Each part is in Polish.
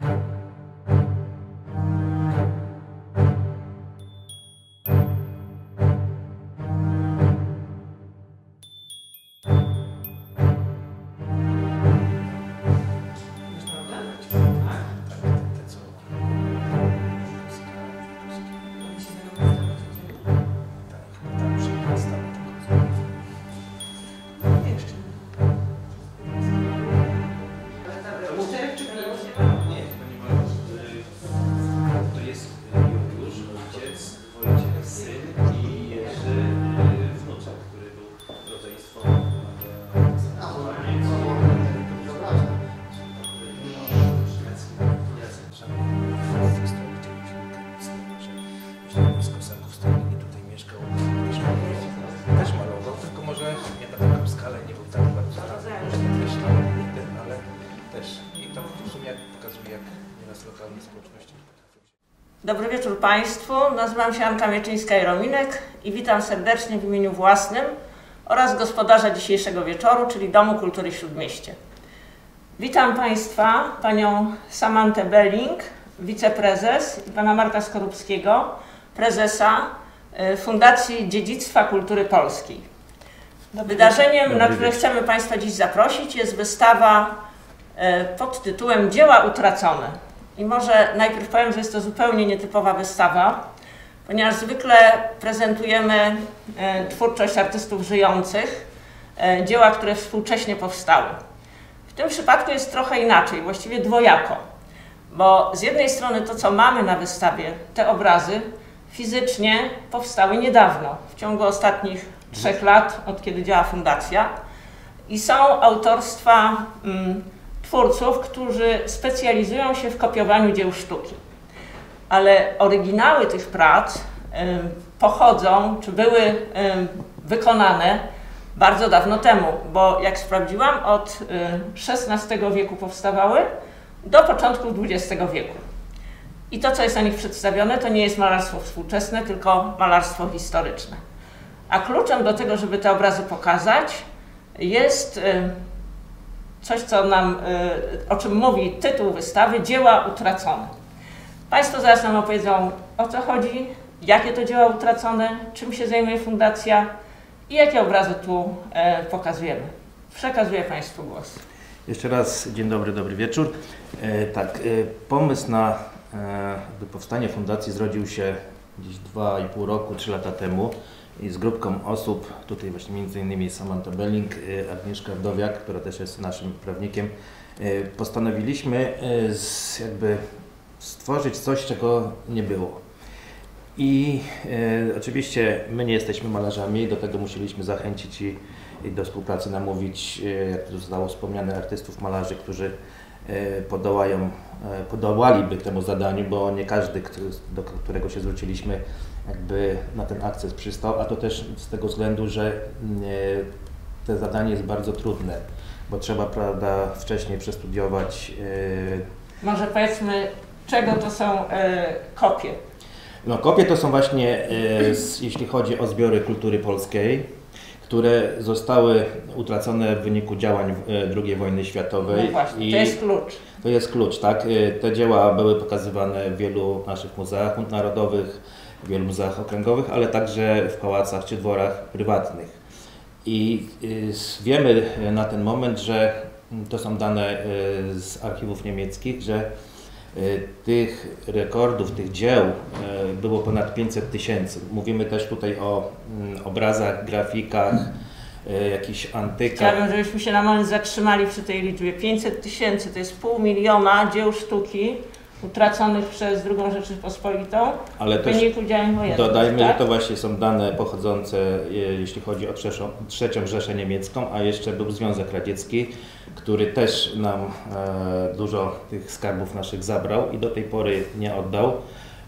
Nie, Dobry wieczór Państwu. Nazywam się Anka Mieczyńska-Jerominek i witam serdecznie w imieniu własnym oraz gospodarza dzisiejszego wieczoru, czyli Domu Kultury Śródmieście. Witam Państwa, Panią Samantę Belling, wiceprezes i Pana Marka Skorupskiego, prezesa y, Fundacji Dziedzictwa Kultury Polskiej. Wydarzeniem, na które chcemy Państwa dziś zaprosić jest wystawa e, pod tytułem Dzieła utracone. I może najpierw powiem, że jest to zupełnie nietypowa wystawa, ponieważ zwykle prezentujemy e, twórczość artystów żyjących, e, dzieła, które współcześnie powstały. W tym przypadku jest trochę inaczej, właściwie dwojako, bo z jednej strony to, co mamy na wystawie, te obrazy, fizycznie powstały niedawno, w ciągu ostatnich trzech lat, od kiedy działa fundacja, i są autorstwa mm, twórców, którzy specjalizują się w kopiowaniu dzieł sztuki. Ale oryginały tych prac pochodzą, czy były wykonane bardzo dawno temu, bo jak sprawdziłam, od y, XVI wieku powstawały do początku XX wieku. I to, co jest na nich przedstawione, to nie jest malarstwo współczesne, tylko malarstwo historyczne. A kluczem do tego, żeby te obrazy pokazać, jest y, coś, co nam, y, o czym mówi tytuł wystawy, dzieła utracone. Państwo zaraz nam opowiedzą, o co chodzi, jakie to dzieła utracone, czym się zajmuje fundacja i jakie obrazy tu e, pokazujemy. Przekazuję Państwu głos. Jeszcze raz dzień dobry, dobry wieczór. E, tak, e, pomysł na e, powstanie fundacji zrodził się gdzieś 2,5 roku, 3 lata temu i z grupką osób, tutaj właśnie między innymi Samantha Belling, e, Agnieszka Wdowiak, która też jest naszym prawnikiem, e, postanowiliśmy z, jakby stworzyć coś, czego nie było. I oczywiście my nie jesteśmy malarzami, do tego musieliśmy zachęcić i, do współpracy namówić, jak to zostało wspomniane, artystów, malarzy, którzy podołają, podołaliby temu zadaniu, bo nie każdy, do którego się zwróciliśmy, jakby na ten akces przystał, a to też z tego względu, że mm, e, to zadanie jest bardzo trudne, bo trzeba, prawda, wcześniej przestudiować e, Może powiedzmy, czego to są e, kopie. No, kopie to są właśnie, jeśli chodzi o zbiory kultury polskiej, które zostały utracone w wyniku działań II wojny światowej. No właśnie, to jest klucz. to jest klucz, tak? Te dzieła były pokazywane w wielu naszych muzeach narodowych, w wielu muzeach okręgowych, ale także w pałacach czy dworach prywatnych. I y, wiemy na ten moment, że to są dane e, z archiwów niemieckich, że e, tych rekordów, tych dzieł było ponad 500 tysięcy. Mówimy też tutaj o mm, obrazach, grafikach, jakichś antykach. Chciałabym, żebyśmy się na moment zatrzymali przy tej liczbie. 500 tysięcy to jest pół miliona dzieł sztuki utraconych przez II Rzeczypospolitą Ale w wyniku działań wojennych. Dodajmy, tak? że to właśnie są dane pochodzące, jeśli chodzi o trzecią, trzecią Rzeszę Niemiecką, a jeszcze był Związek Radziecki, który też nam e, dużo tych skarbów naszych zabrał i do tej pory nie oddał.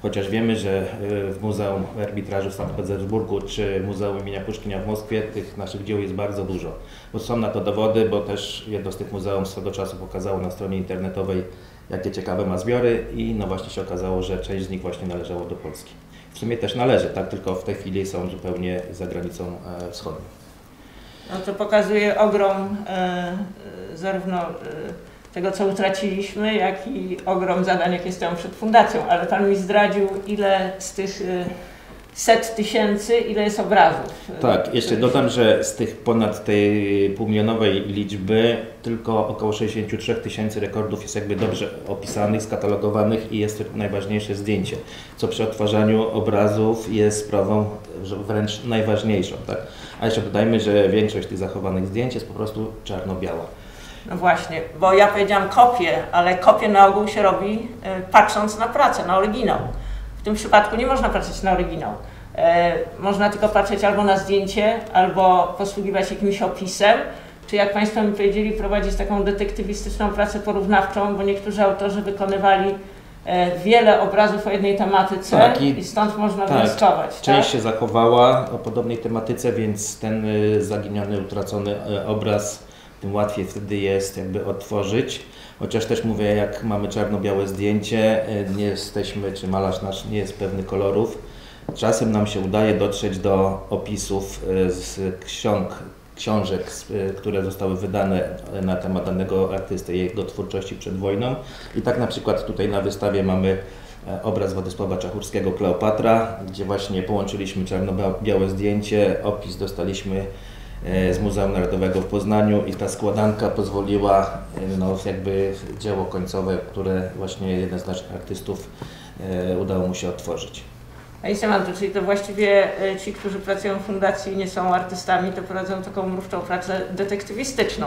Chociaż wiemy, że e, w Muzeum Arbitrażu w Sankt Petersburgu czy Muzeum imienia Puszkina w Moskwie tych naszych dzieł jest bardzo dużo. Bo są na to dowody, bo też jedno z tych muzeum swego czasu pokazało na stronie internetowej, jakie ciekawe ma zbiory i no właśnie się okazało, że część z nich właśnie należało do Polski. W sumie też należy, tak? Tylko w tej chwili są zupełnie za granicą e, wschodnią. No to pokazuje ogrom e, e, zarówno e, tego, co utraciliśmy, jak i ogrom zadań, jakie stoją przed fundacją. Ale Pan mi zdradził, ile z tych y, set tysięcy, ile jest obrazów. Tak, jeszcze dodam, że z tych ponad tej półmilionowej liczby tylko około 63 tysięcy rekordów jest jakby dobrze opisanych, skatalogowanych i jest to najważniejsze zdjęcie, co przy odtwarzaniu obrazów jest sprawą wręcz najważniejszą. Tak? A jeszcze dodajmy, że większość tych zachowanych zdjęć jest po prostu czarno-biała. No właśnie, bo ja powiedziałam kopię, ale kopię na ogół się robi y, patrząc na pracę, na oryginał. W tym przypadku nie można patrzeć na oryginał. E, można tylko patrzeć albo na zdjęcie, albo posługiwać jakimś opisem, czy jak Państwo mi powiedzieli, prowadzić taką detektywistyczną pracę porównawczą, bo niektórzy autorzy wykonywali e, wiele obrazów o jednej tematyce Tak, i, i- stąd można tak, wnioskować. Część tak? się zachowała o podobnej tematyce, więc ten y, zaginiony, utracony obraz tym łatwiej wtedy jest jakby odtworzyć. Chociaż też mówię, jak mamy czarno-białe zdjęcie, y, nie jesteśmy, czy malarz nasz nie jest pewny kolorów. Czasem nam się udaje dotrzeć do opisów y, z ksiąg, książek, y, które zostały wydane na temat danego artysty jego twórczości przed wojną. I tak na przykład tutaj na wystawie mamy obraz Władysława Czachurskiego Kleopatra, gdzie właśnie połączyliśmy czarno-białe zdjęcie, opis dostaliśmy z Muzeum Narodowego w Poznaniu i ta składanka pozwoliła e, no, jakby dzieło końcowe, które właśnie jeden z naszych artystów e, udało mu się otworzyć. A jestem Andrzej, czyli to właściwie e, ci, którzy pracują w fundacji i nie są artystami, to prowadzą taką mrówczą pracę detektywistyczną.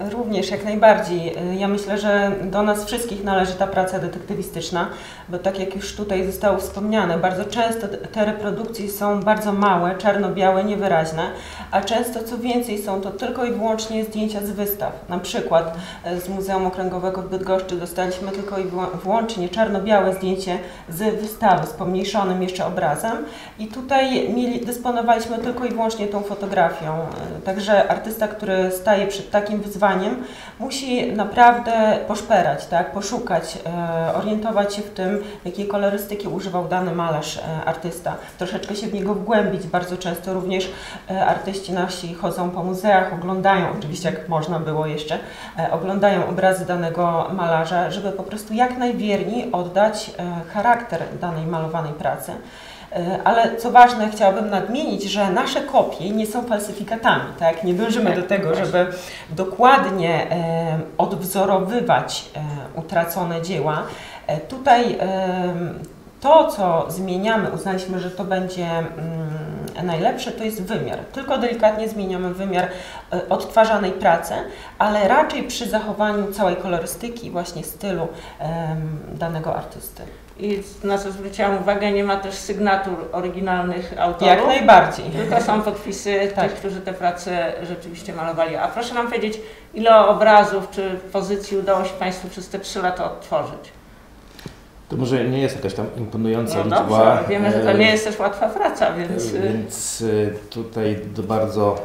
E, Również, jak najbardziej. E, Ja myślę, że do nas wszystkich należy ta praca detektywistyczna, bo tak jak już tutaj zostało wspomniane, bardzo często te- reprodukcje są bardzo małe, czarno-białe, niewyraźne, a często co więcej są to tylko i wyłącznie zdjęcia z wystaw. Na przykład z Muzeum Okręgowego w Bydgoszczy dostaliśmy tylko i wyłą- wyłącznie czarno-białe zdjęcie z wystawy z pomniejszonym jeszcze obrazem i tutaj mieli, dysponowaliśmy tylko i wyłącznie tą fotografią. Także artysta, który staje przed takim wyzwaniem, musi naprawdę poszperać, tak, poszukać, e, orientować się w tym, jakiej kolorystyki używał dany malarz, e, artysta, troszeczkę się w niego wgłębić. Bardzo często również e, artyści nasi chodzą po muzeach, oglądają, oczywiście jak można było jeszcze, e, oglądają obrazy danego malarza, żeby po prostu jak najwierniej oddać e, charakter danej malowanej pracy. E, Ale co ważne, chciałabym nadmienić, że nasze kopie nie są falsyfikatami, tak? Nie dążymy do tego, żeby dokładnie e, odwzorowywać e, utracone dzieła. Tutaj to, co zmieniamy, uznaliśmy, że to będzie mm, najlepsze, to jest wymiar. Tylko delikatnie zmieniamy wymiar odtwarzanej pracy, ale raczej przy zachowaniu całej kolorystyki i właśnie stylu danego artysty. I na co zwróciłam uwagę, nie ma też sygnatur oryginalnych autorów. Jak najbardziej. Tylko są podpisy Tak. tych, którzy te prace rzeczywiście malowali. A proszę nam powiedzieć, ile obrazów czy pozycji udało się Państwu przez te trzy lata odtworzyć? To może nie jest jakaś tam imponująca No liczba. dobrze, wiemy, że to e, nie jest też łatwa praca, więc... y, Więc y, tutaj do bardzo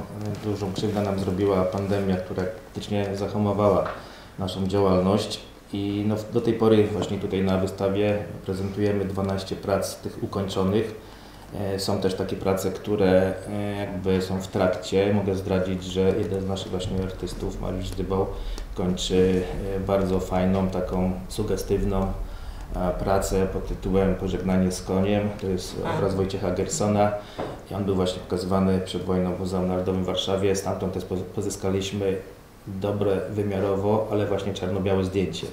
y, dużą krzywdę nam zrobiła pandemia, która praktycznie zahamowała naszą działalność. I no, do tej pory właśnie tutaj na wystawie prezentujemy 12 prac tych ukończonych. E, Są też takie prace, które e, jakby są w trakcie. Mogę zdradzić, że jeden z naszych właśnie artystów, Mariusz Dybał, kończy e, bardzo fajną, taką sugestywną pracę pod tytułem Pożegnanie z koniem. To jest obraz Wojciecha Gersona i on był właśnie pokazywany przed wojną w Muzeum Narodowym w Warszawie. Stamtąd też poz- pozyskaliśmy dobre wymiarowo, ale właśnie czarno-białe zdjęcie.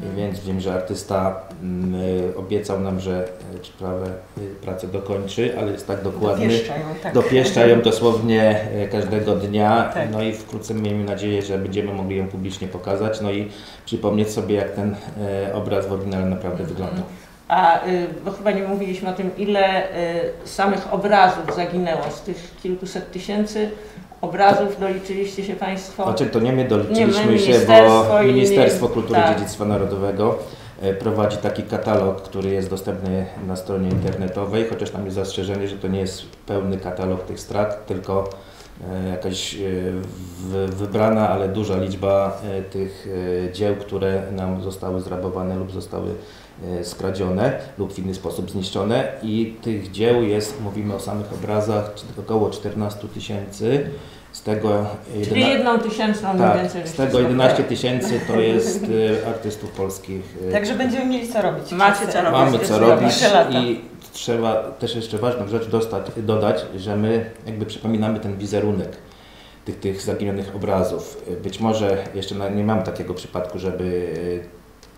Mhm. Więc wiem, że artysta mm, y, obiecał nam, że y, sprawę, y, pracę dokończy, ale jest tak dokładny. Tak. Dopieszcza ją dosłownie e, każdego dnia, Tak. no i wkrótce miejmy nadzieję, że będziemy mogli ją publicznie pokazać, no i przypomnieć sobie, jak ten e, obraz w oryginale naprawdę Mhm. wygląda. A, y, bo chyba nie mówiliśmy o tym, ile y, samych obrazów zaginęło z tych kilkuset tysięcy obrazów doliczyliście się Państwo? Znaczy to nie my Nie doliczyliśmy my, się, bo i- Ministerstwo Kultury tak. i Dziedzictwa Narodowego e, prowadzi taki katalog, który jest dostępny na stronie internetowej, chociaż tam jest zastrzeżenie, że to nie jest pełny katalog tych strat, tylko e, jakaś e, wybrana, ale duża liczba tych dzieł, które nam zostały zrabowane lub zostały skradzione lub w inny sposób zniszczone i tych dzieł jest, mówimy o samych obrazach, około 14 tysięcy, Z tego, Czyli jedyna- jedną tysięczną mniej tak, więcej. z tego 11 spotkali. tysięcy to jest y, artystów polskich. y, Także będziemy mieli co robić. Macie co robić. Mamy co robić i trzeba też jeszcze ważną rzecz dostać, dodać, że my jakby przypominamy ten wizerunek tych, tych zaginionych obrazów. Być może jeszcze nie mamy takiego przypadku, żeby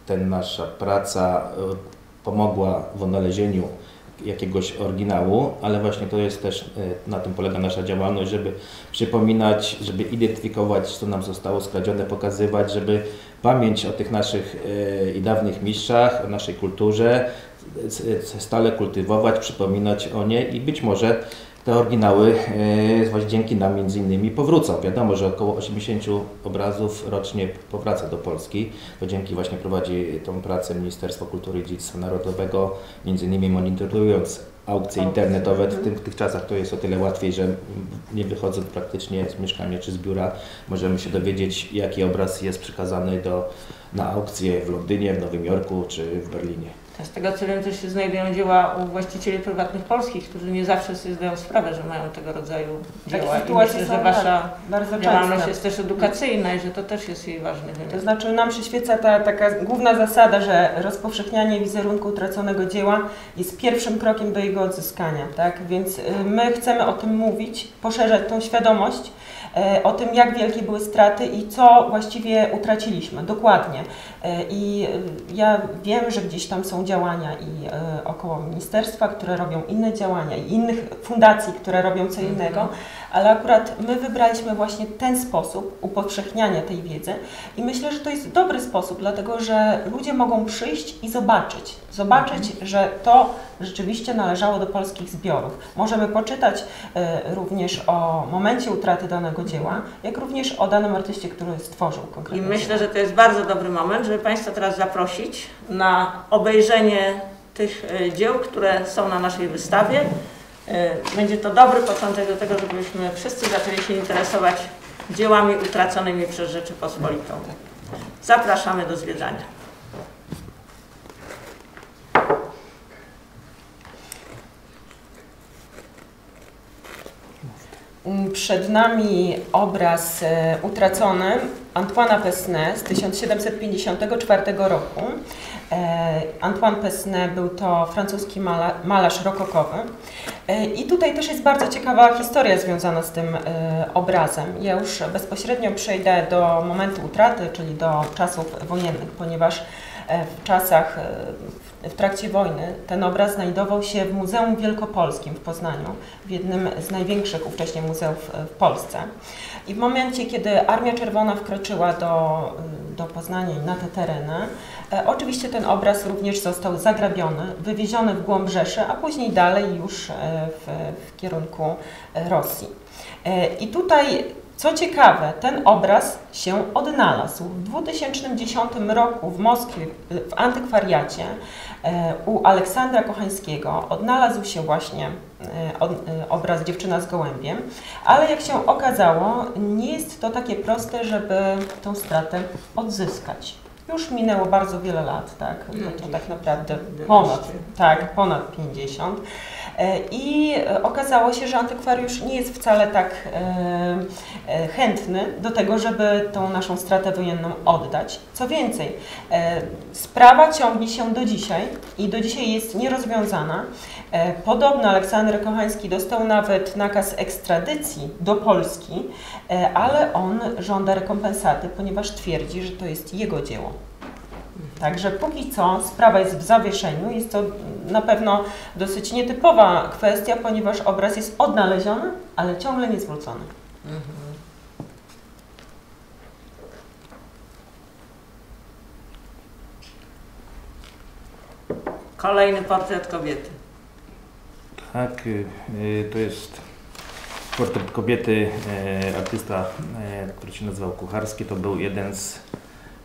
ten nasza praca e, pomogła w odnalezieniu jakiegoś oryginału, ale właśnie to jest też, e, na tym polega nasza działalność, żeby przypominać, żeby identyfikować, co nam zostało skradzione, pokazywać, żeby pamięć o tych naszych e, i dawnych mistrzach, o naszej kulturze stale kultywować, przypominać o nie i być może te oryginały e, właśnie dzięki nam między innymi powrócą. Wiadomo, że około 80 obrazów rocznie powraca do Polski. To dzięki właśnie prowadzi tą pracę Ministerstwo Kultury i Dziedzictwa Narodowego, między innymi monitorując aukcje internetowe. W, tym, w tych czasach to jest o tyle łatwiej, że nie wychodząc praktycznie z mieszkania czy z biura, możemy się dowiedzieć, jaki obraz jest przekazany do, na aukcję w Londynie, w Nowym Jorku czy w Berlinie. Z tego co wiem, też się znajdują dzieła u właścicieli prywatnych polskich, którzy nie zawsze sobie zdają sprawę, że mają tego rodzaju dzieła. I myślę, że Wasza Bardzo działalność jest też edukacyjna i że to też jest jej ważny To wymiar. znaczy nam przyświeca ta taka główna zasada, że rozpowszechnianie wizerunku utraconego dzieła jest pierwszym krokiem do jego odzyskania, tak? Więc y, my chcemy o tym mówić, poszerzać tą świadomość e, o tym, jak wielkie były straty i co właściwie utraciliśmy, dokładnie. E, I ja wiem, że gdzieś tam są działania i e, około ministerstwa, które robią inne działania i innych fundacji, które robią co innego, ale akurat my wybraliśmy właśnie ten sposób upowszechniania tej wiedzy i myślę, że to jest dobry sposób, dlatego że ludzie mogą przyjść i zobaczyć, zobaczyć, że to rzeczywiście należało do polskich zbiorów. Możemy poczytać e, również o momencie utraty danego dzieła, jak również o danym artyście, który stworzył I konkretnie. myślę, że to jest bardzo dobry moment, żeby Państwa teraz zaprosić na obejrzenie tych e, dzieł, które są na naszej wystawie. E, Będzie to dobry początek do tego, żebyśmy wszyscy zaczęli się interesować dziełami utraconymi przez Rzeczypospolitą. Zapraszamy do zwiedzania. Przed nami obraz e, utracony Antoana Pesne z 1754 roku. E, Antoine Pesne był to francuski mala, malarz rokokowy. E, I tutaj też jest bardzo ciekawa historia związana z tym obrazem. Ja już bezpośrednio przejdę do momentu utraty, czyli do czasów wojennych, ponieważ w czasach, w trakcie wojny ten obraz znajdował się w Muzeum Wielkopolskim w Poznaniu, w jednym z największych ówcześnie muzeów e, w Polsce. I w momencie, kiedy Armia Czerwona wkroczyła do, e, do Poznania i na te tereny, e, oczywiście ten obraz również został zagrabiony, wywieziony w głąb Rzeszy, a później dalej już w, w kierunku Rosji. I tutaj co ciekawe, ten obraz się odnalazł. W 2010 roku w Moskwie, w antykwariacie e, u Aleksandra Kochańskiego odnalazł się właśnie e, e, obraz Dziewczyna z gołębiem, ale jak się okazało, nie jest to takie proste, żeby tą stratę odzyskać. Już minęło bardzo wiele lat, tak? No to tak naprawdę ponad, tak, ponad 50. E, I e, okazało się, że antykwariusz nie jest wcale tak e, chętny do tego, żeby tą naszą stratę wojenną oddać. Co więcej, sprawa ciągnie się do dzisiaj i do dzisiaj jest nierozwiązana. Podobno Aleksander Kochański dostał nawet nakaz ekstradycji do Polski, ale on żąda rekompensaty, ponieważ twierdzi, że to jest jego dzieło. Także póki co sprawa jest w zawieszeniu. Jest to na pewno dosyć nietypowa kwestia, ponieważ obraz jest odnaleziony, ale ciągle nie zwrócony. Kolejny portret kobiety. Tak, y, y, to jest portret kobiety, e, artysta, który się nazywał Kucharski. To był jeden z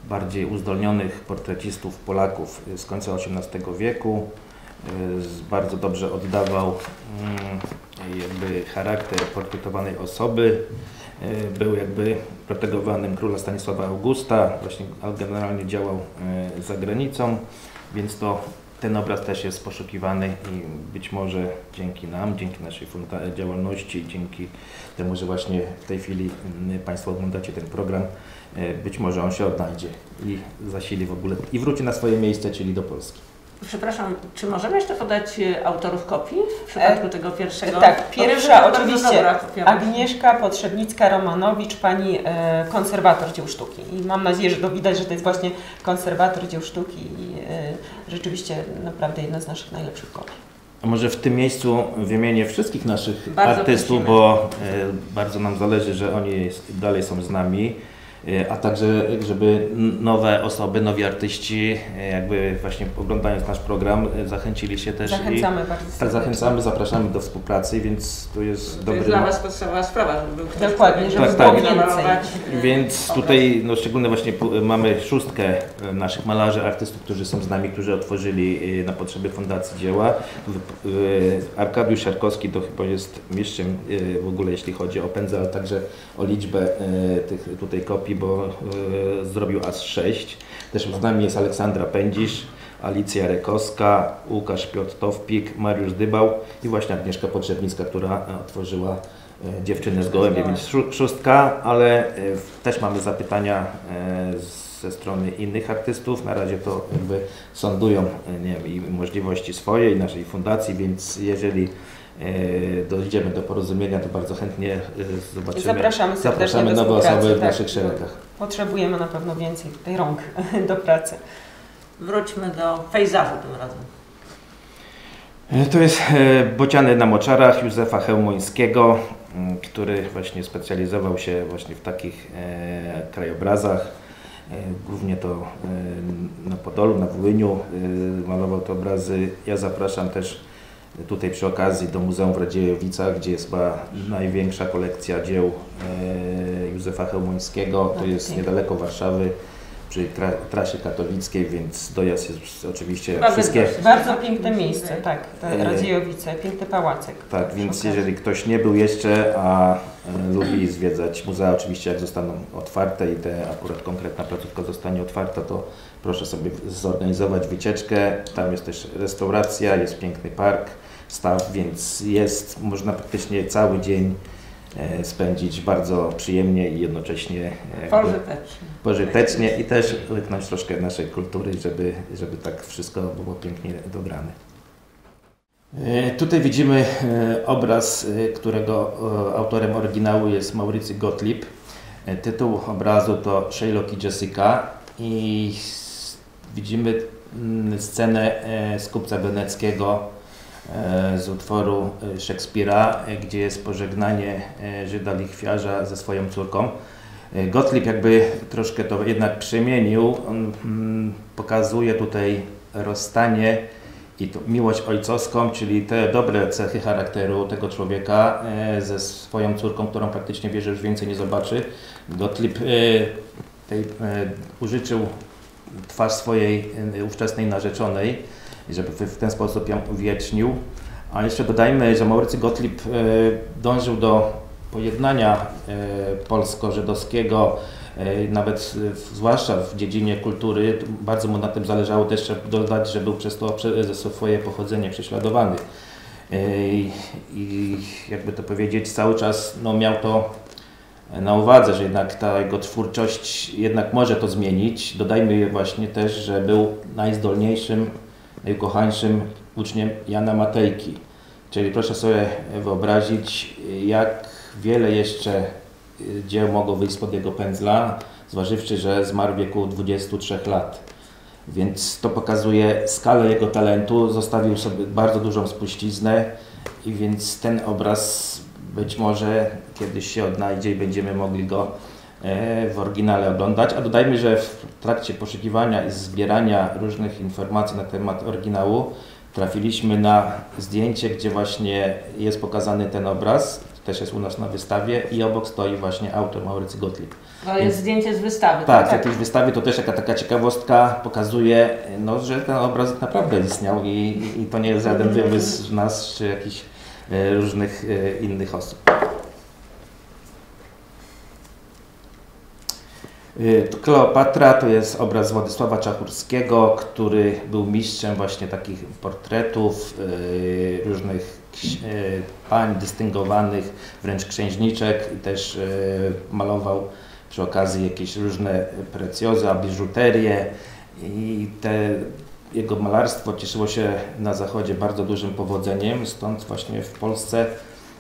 bardziej uzdolnionych portrecistów Polaków z końca XVIII wieku. Y, Bardzo dobrze oddawał mm, jakby charakter portretowanej osoby. Y, Był jakby protegowanym króla Stanisława Augusta, właśnie generalnie działał y, za granicą, więc to ten obraz też jest poszukiwany i być może dzięki nam, dzięki naszej działalności, dzięki temu, że właśnie w tej chwili Państwo oglądacie ten program, e, być może on się odnajdzie i zasili w ogóle i wróci na swoje miejsce, czyli do Polski. Przepraszam, czy możemy jeszcze podać e, autorów kopii w przypadku tego pierwszego? Tak, pierwsza oczywiście dobra. Agnieszka Potrzebnicka-Romanowicz, pani e, konserwator dzieł sztuki. I mam nadzieję, że to widać, że to jest właśnie konserwator dzieł sztuki i e, rzeczywiście naprawdę jedna z naszych najlepszych kopii. A może w tym miejscu wymienię wszystkich naszych Bardzo artystów, prosimy. bo e, bardzo nam zależy, że oni dalej są z nami, a także żeby nowe osoby, nowi artyści, e, jakby właśnie oglądając nasz program, e, zachęcili się też Zachęcamy bardzo i tak serdecznie. zachęcamy, zapraszamy do współpracy, więc to jest To dobry jest dla Was podstawowa sprawa, żeby był ktoś, Dokładnie, żeby mógł było więcej. e, Więc obraz. tutaj no, szczególnie właśnie mamy szóstkę e, naszych malarzy, artystów, którzy są z nami, którzy otworzyli e, na potrzeby Fundacji Dzieła. E, Arkadiusz Siarkowski to chyba jest mistrzem e, w ogóle jeśli chodzi o pędzel, ale także o liczbę e, tych tutaj kopii, bo e, zrobił aż sześć. Też z nami jest Aleksandra Pędzisz, Alicja Rekowska, Łukasz Piotr Towpik, Mariusz Dybał i właśnie Agnieszka Potrzebnicka, która e, otworzyła e, dziewczynę z gołębiem, więc szó- szóstka, ale w- też mamy zapytania ze strony innych artystów. Na razie to jakby sądują nie wiem, i możliwości swoje i naszej fundacji, więc jeżeli dojdziemy do porozumienia, to bardzo chętnie e, zobaczymy. Zapraszamy Zapraszamy do nowe osoby w tak. naszych szeregach. Potrzebujemy na pewno więcej tutaj rąk do pracy. Wróćmy do pejzażu tym razem. E, To jest e, Bociany na moczarach Józefa Chełmońskiego, m, który właśnie specjalizował się właśnie w takich e, krajobrazach. E, Głównie to e, na Podolu, na Wołyniu e, malował te obrazy. Ja zapraszam też tutaj przy okazji do Muzeum w Radziejowicach, gdzie jest chyba największa kolekcja dzieł e, Józefa Chełmońskiego. To jest Pięknie. niedaleko Warszawy, przy tra trasie katowickiej, więc dojazd jest oczywiście Chyba wszystkie... Bardzo piękne miejsce, tak, E, Radziejowice, piękny pałacek. Tak, więc jeżeli ktoś nie był jeszcze, a e, lubi zwiedzać muzea, oczywiście jak zostaną otwarte i te akurat konkretna placówka zostanie otwarta, to proszę sobie zorganizować wycieczkę. Tam jest też restauracja, jest piękny park, staw, więc jest, można praktycznie cały dzień e, spędzić bardzo przyjemnie i jednocześnie e, Pożytecznie. pożytecznie i też łyknąć troszkę naszej kultury, żeby, żeby tak wszystko było pięknie dobrane. E, Tutaj widzimy obraz, którego autorem oryginału jest Maurycy Gottlieb. Tytuł obrazu to Sherlock i Jessica i widzimy mm, scenę z kupca weneckiego z utworu e, Szekspira, e, gdzie jest pożegnanie e, Żyda lichwiarza ze swoją córką. E, Gottlieb jakby troszkę to jednak przemienił. On mm, pokazuje tutaj rozstanie i miłość ojcowską, czyli te dobre cechy charakteru tego człowieka e, ze swoją córką, którą praktycznie wie, że już więcej nie zobaczy. Gottlieb e, tej, e, użyczył twarz swojej e, ówczesnej narzeczonej, żeby w, ten sposób ją uwiecznił. A jeszcze dodajmy, że Maurycy Gottlieb e, dążył do pojednania e, polsko-żydowskiego, e, nawet zwłaszcza w dziedzinie kultury. Bardzo mu na tym zależało też trzeba dodać, że był przez to ze swoje pochodzenie prześladowany. I, I jakby to powiedzieć, cały czas no, miał to na uwadze, że jednak ta jego twórczość jednak może to zmienić. Dodajmy właśnie też, że był najzdolniejszym, najukochańszym uczniem Jana Matejki. Czyli proszę sobie wyobrazić, jak wiele jeszcze y, dzieł mogło wyjść spod jego pędzla, zważywszy, że zmarł w wieku 23 lat. Więc to pokazuje skalę jego talentu. Zostawił sobie bardzo dużą spuściznę i więc ten obraz być może kiedyś się odnajdzie i będziemy mogli go w oryginale oglądać. A dodajmy, że w trakcie poszukiwania i zbierania różnych informacji na temat oryginału trafiliśmy na zdjęcie, gdzie właśnie jest pokazany ten obraz. Też jest u nas na wystawie i obok stoi właśnie autor Maurycy Gottlieb. To jest zdjęcie z wystawy. Tak, z jakiejś wystawy to też jaka taka ciekawostka pokazuje, no, że ten obraz naprawdę istniał i, i to nie jest żaden wymysł z nas czy jakichś e, różnych e, innych osób. Y, to Kleopatra to jest obraz Władysława Czachurskiego, który był mistrzem właśnie takich portretów y, różnych y, pań dystyngowanych, wręcz księżniczek i też y, malował przy okazji jakieś różne precjoza, biżuterię i te jego malarstwo cieszyło się na zachodzie bardzo dużym powodzeniem, stąd właśnie w Polsce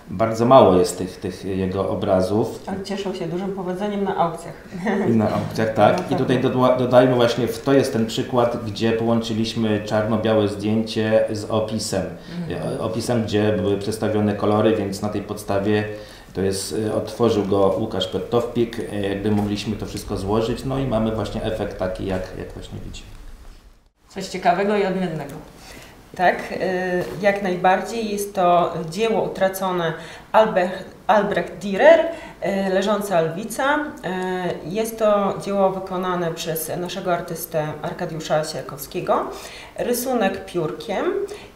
bardzo mało jest tych, tych jego obrazów. Ale cieszą się dużym powodzeniem na aukcjach. Na aukcjach, tak. I tutaj doda- dodajmy właśnie, to jest ten przykład, gdzie połączyliśmy czarno-białe zdjęcie z opisem. E, Opisem, gdzie były przedstawione kolory, więc na tej podstawie to jest, e, odtworzył go Łukasz Pettowpik, e, jakby mogliśmy to wszystko złożyć, no i mamy właśnie efekt taki, jak, jak właśnie widzimy. Coś ciekawego i odmiennego. Tak, y, jak najbardziej. Jest to dzieło utracone Albrecht, Albrecht Dürer, y, leżąca lwica. Y, Jest to dzieło wykonane przez naszego artystę Arkadiusza Sierkowskiego. Rysunek piórkiem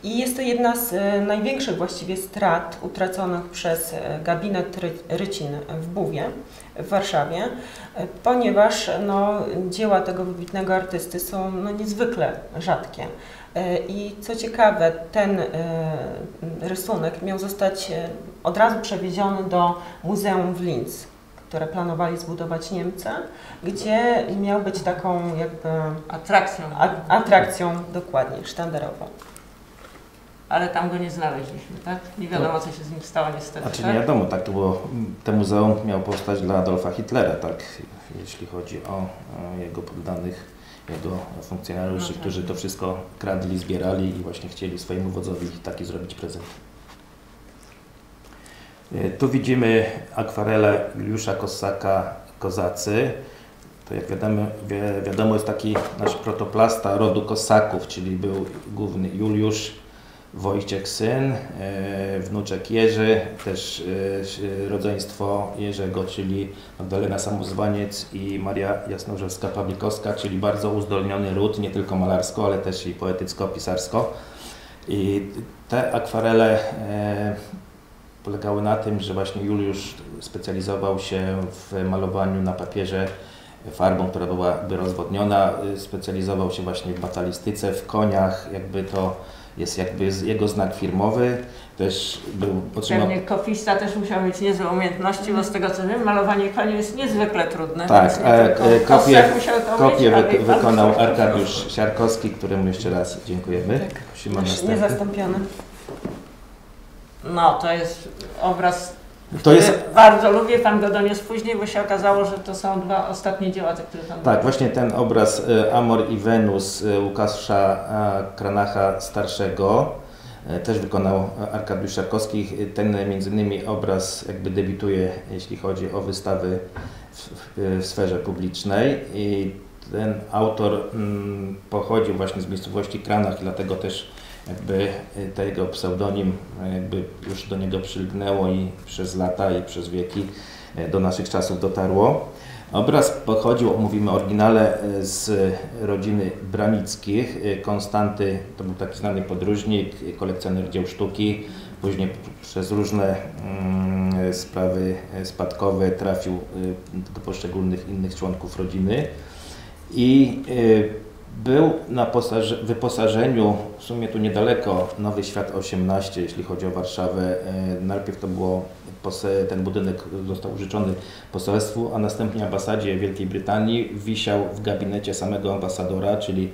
i jest to jedna z największych właściwie strat utraconych przez gabinet Ry- Rycin w Buwie w Warszawie, ponieważ no, dzieła tego wybitnego artysty są no, niezwykle rzadkie. E, I co ciekawe, ten e, rysunek miał zostać e, od razu przewieziony do muzeum w Linz, które planowali zbudować Niemcy, gdzie miał być taką jakby Atrakcją. a- atrakcją dokładnie sztandarową. Ale tam go nie znaleźliśmy, tak? Nie wiadomo, co się z nim stało niestety. Znaczy tak? nie wiadomo, tak to było, te muzeum miało powstać dla Adolfa Hitlera, tak, jeśli chodzi o, o jego poddanych, jego funkcjonariuszy, No tak. którzy to wszystko kradli, zbierali i właśnie chcieli swojemu wodzowi taki zrobić prezent. E, Tu widzimy akwarelę Juliusza Kossaka Kozacy. To jak wiadomo, wi- wiadomo jest taki nasz protoplasta rodu Kosaków, czyli był główny Juliusz, Wojciech syn, e, wnuczek Jerzy, też e, rodzeństwo Jerzego, czyli Magdalena Samozwaniec i Maria Jasnorzewska-Pawlikowska, czyli bardzo uzdolniony ród, nie tylko malarsko, ale też i poetycko-pisarsko. I te akwarele e, polegały na tym, że właśnie Juliusz specjalizował się w malowaniu na papierze farbą, która byłaby rozwodniona, specjalizował się właśnie w batalistyce, w koniach, jakby to jest jakby jego znak firmowy. Też był otrzymał Pewnie kopista też musiał mieć niezłe umiejętności, bo z tego co wiem, malowanie koni jest niezwykle trudne. Tak, e, e, kopię- kopię wy, wykonał Arkadiusz Siarkowski, któremu jeszcze raz dziękujemy. Tak. Prosimy o następny. niezastąpiony. No, to jest obraz, To jest który bardzo lubię. Pan go doniósł później, bo się okazało, że to są dwa ostatnie dzieła, te, które tam Tak, właśnie ten obraz e, Amor i Wenus e, Łukasza e, Kranacha starszego e, też wykonał e, Arkadiusz Siarkowski. E, Ten między innymi obraz jakby debiutuje, jeśli chodzi o wystawy w, w, w sferze publicznej i ten autor mm, pochodził właśnie z miejscowości Kranach i dlatego też jakby e, tego pseudonim jakby już do niego przylgnęło i przez lata i przez wieki e, do naszych czasów dotarło. Obraz pochodził, mówimy o oryginale, e, z rodziny Branickich. Konstanty to był taki znany podróżnik, kolekcjoner dzieł sztuki. Później przez różne mm, sprawy spadkowe trafił do poszczególnych innych członków rodziny. I był na posaże- wyposażeniu, w sumie tu niedaleko, Nowy Świat 18, jeśli chodzi o Warszawę. E, Najpierw to było, ten budynek został użyczony poselstwu, a następnie ambasadzie Wielkiej Brytanii. Wisiał w gabinecie samego ambasadora, czyli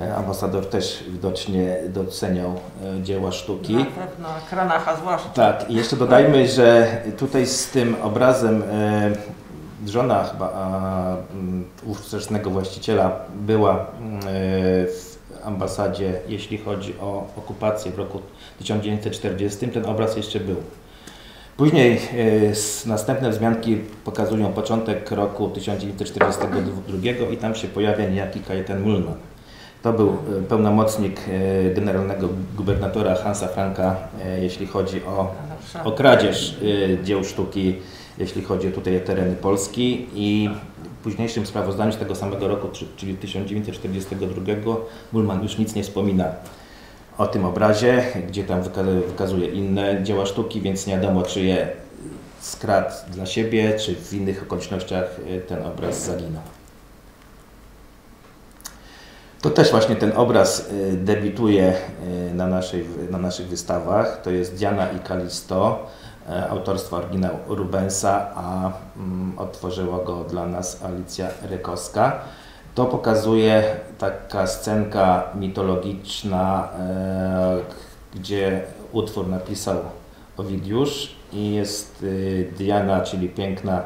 e, ambasador też widocznie doceniał e, dzieła sztuki. Na pewno, Kranacha zwłaszcza. Tak, i jeszcze dodajmy, że tutaj z tym obrazem żona chyba mm, ówczesnego właściciela była e, w ambasadzie, jeśli chodzi o okupację w roku 1940, ten obraz jeszcze był. Później e, następne wzmianki pokazują początek roku 1942 i tam się pojawia niejaki Kajetan Mulman. To był e, pełnomocnik generalnego gubernatora Hansa Franka, jeśli chodzi o, o kradzież dzieł sztuki, jeśli chodzi o tutaj tereny Polski i w późniejszym sprawozdaniu z tego samego roku, czy- czyli 1942, Mulman już nic nie wspomina o tym obrazie, gdzie tam wyka- wykazuje inne dzieła sztuki, więc nie wiadomo, czy je skradł dla siebie, czy w innych okolicznościach y, ten obraz zaginął. To też właśnie ten obraz y, debiutuje y, na, naszej, na naszych wystawach. To jest Diana i Kalisto, autorstwa oryginał Rubensa, a mm, otworzyła go dla nas Alicja Rykowska. To pokazuje taka scenka mitologiczna, gdzie utwór napisał Owidiusz i jest Diana, czyli piękna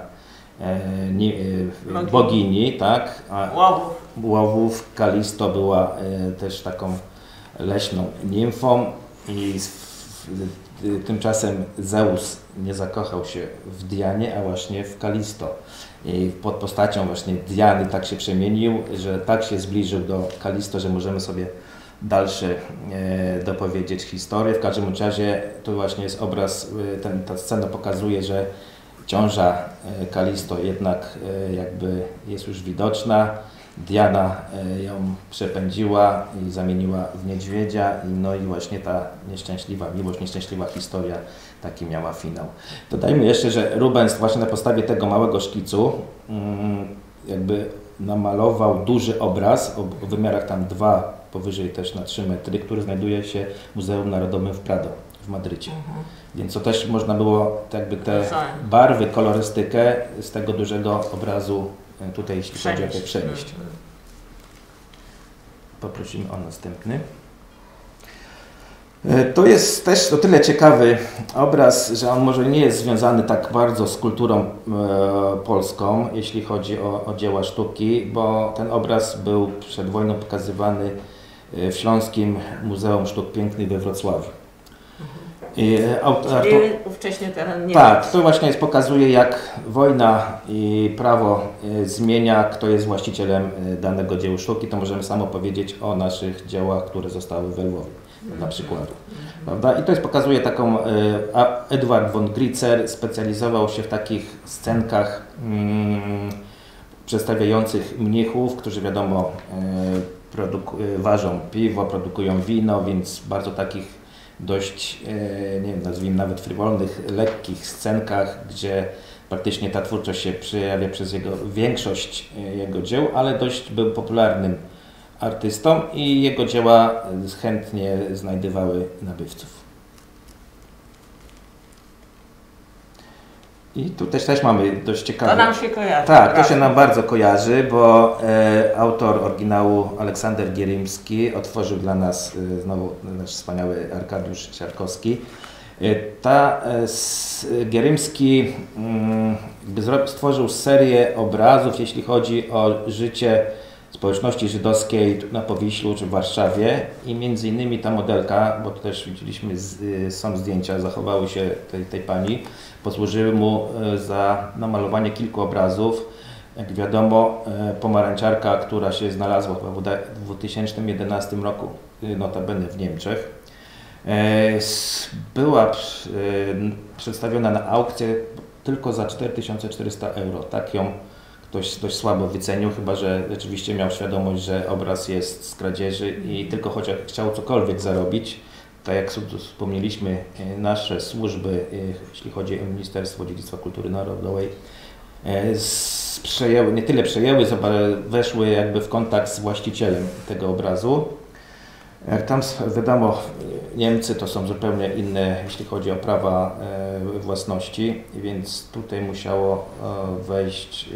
bogini, tak? Łowów. Łowów. Kalisto była też taką leśną nimfą i tymczasem Zeus nie zakochał się w Dianie, a właśnie w Kalisto. I pod postacią właśnie Diany tak się przemienił, że tak się zbliżył do Kalisto, że możemy sobie dalsze e, dopowiedzieć historię. W każdym razie to właśnie jest obraz, ten, ta scena pokazuje, że ciąża Kalisto jednak jakby jest już widoczna. Diana ją przepędziła i zamieniła w niedźwiedzia i no i właśnie ta nieszczęśliwa miłość, nieszczęśliwa historia taki miała finał. Dodajmy jeszcze, że Rubens właśnie na podstawie tego małego szkicu jakby namalował duży obraz o wymiarach tam 2 powyżej też na 3 metry, który znajduje się w Muzeum Narodowym w Prado w Madrycie. Mhm. Więc to też można było jakby te barwy, kolorystykę z tego dużego obrazu tutaj, jeśli chodzi o te przenieść. Mhm. Poprosimy o następny. To jest też o tyle ciekawy obraz, że on może nie jest związany tak bardzo z kulturą e, polską, jeśli chodzi o, o dzieła sztuki, bo ten obraz był przed wojną pokazywany w Śląskim Muzeum Sztuk Pięknych we Wrocławiu. Autor, Czyli ówcześnie teren nie Tak, to właśnie jest, pokazuje jak wojna i prawo e, zmienia, kto jest właścicielem e, danego dzieła sztuki. To możemy samo powiedzieć o naszych dziełach, które zostały w Lwowie, na przykład. Prawda? I to jest, pokazuje taką, e, Edward von Gritzer specjalizował się w takich scenkach mm, przedstawiających mnichów, którzy wiadomo ważą piwo, produkują wino, więc bardzo takich dość, e, nie wiem, nazwijmy nawet frywolnych, lekkich scenkach, gdzie praktycznie ta twórczość się przejawia przez jego większość e, jego dzieł, ale dość był popularnym artystą i jego dzieła chętnie znajdywały nabywców. I tu też, też mamy dość ciekawe. To nam się kojarzy. Tak, to się nam bardzo kojarzy, bo e, autor oryginału Aleksander Gierymski otworzył dla nas e, znowu nasz wspaniały Arkadiusz Siarkowski. E, ta e, Gierymski mm, stworzył serię obrazów, jeśli chodzi o życie społeczności żydowskiej na Powiślu czy w Warszawie i między innymi ta modelka, bo to też widzieliśmy, z, y, są zdjęcia, zachowały się tej, tej pani, posłużyły mu e, za namalowanie kilku obrazów. Jak wiadomo, e, pomarańczarka, która się znalazła w 2011 roku, y, notabene w Niemczech, e, była przedstawiona na aukcję tylko za 4400 euro. Tak ją ktoś dość słabo wycenił, chyba że rzeczywiście miał świadomość, że obraz jest z kradzieży i tylko chociaż chciał cokolwiek zarobić, tak jak wspomnieliśmy, e, nasze służby, e, jeśli chodzi o Ministerstwo Dziedzictwa Kultury Narodowej, e, przejęły, nie tyle przejęły, weszły jakby w kontakt z właścicielem tego obrazu jak tam wiadomo, Niemcy to są zupełnie inne, jeśli chodzi o prawa e, własności, więc tutaj musiało e, wejść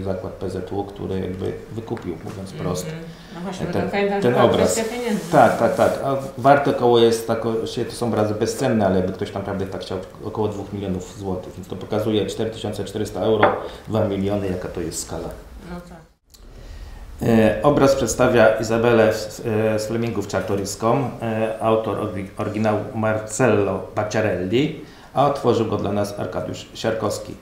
e, zakład PZU, który jakby wykupił, mówiąc mhm. prosto, no właśnie, ten, ten, ten obraz. Tak, tak, tak. A warte około jest, tak, to są obrazy bezcenne, ale jakby ktoś naprawdę tak chciał, około 2 milionów złotych, więc to pokazuje 4400 euro, 2 miliony, jaka to jest skala. E, obraz przedstawia Izabelę z Flemingów Czartoryską, e, autor oryginału Marcello Bacciarelli, a otworzył go dla nas Arkadiusz Siarkowski.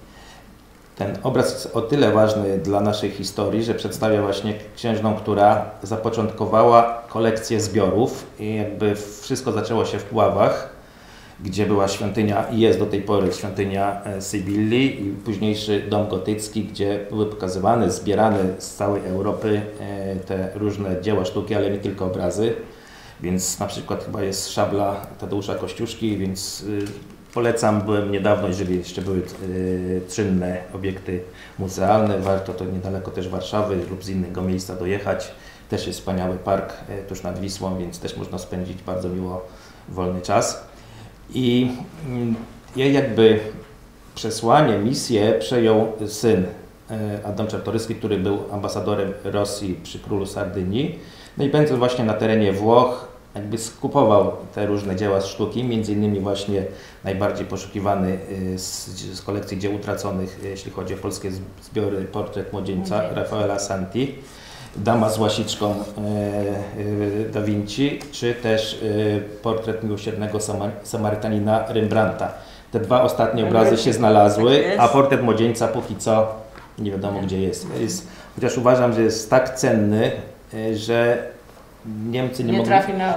Ten obraz jest o tyle ważny dla naszej historii, że przedstawia właśnie księżną, która zapoczątkowała kolekcję zbiorów i jakby wszystko zaczęło się w Puławach gdzie była świątynia i jest do tej pory świątynia e, Sybilli i późniejszy dom gotycki, gdzie były pokazywane, zbierane z całej Europy e, te różne dzieła sztuki, ale nie tylko obrazy. Więc na przykład chyba jest szabla Tadeusza Kościuszki, więc y, Polecam, byłem niedawno, jeżeli jeszcze były czynne obiekty muzealne, warto to niedaleko też Warszawy lub z innego miejsca dojechać. Też jest wspaniały park tuż nad Wisłą, więc też można spędzić bardzo miło wolny czas. I y, jakby przesłanie, misję przejął syn y, Adam Czartoryski, który był ambasadorem Rosji przy królu Sardynii. No i będąc właśnie na terenie Włoch, jakby skupował te różne dzieła z sztuki, między innymi właśnie najbardziej poszukiwany y, z, z kolekcji dzieł utraconych, y, jeśli chodzi o polskie zbiory, portret młodzieńca Rafaela Santi, Dama z łasiczką e, Da Vinci, czy też e, portret miłosiernego Samarytanina Rembrandta. Te dwa ostatnie obrazy się znalazły, a portret młodzieńca póki co nie wiadomo gdzie jest. jest chociaż uważam, że jest tak cenny, e, że Niemcy nie, nie mogli,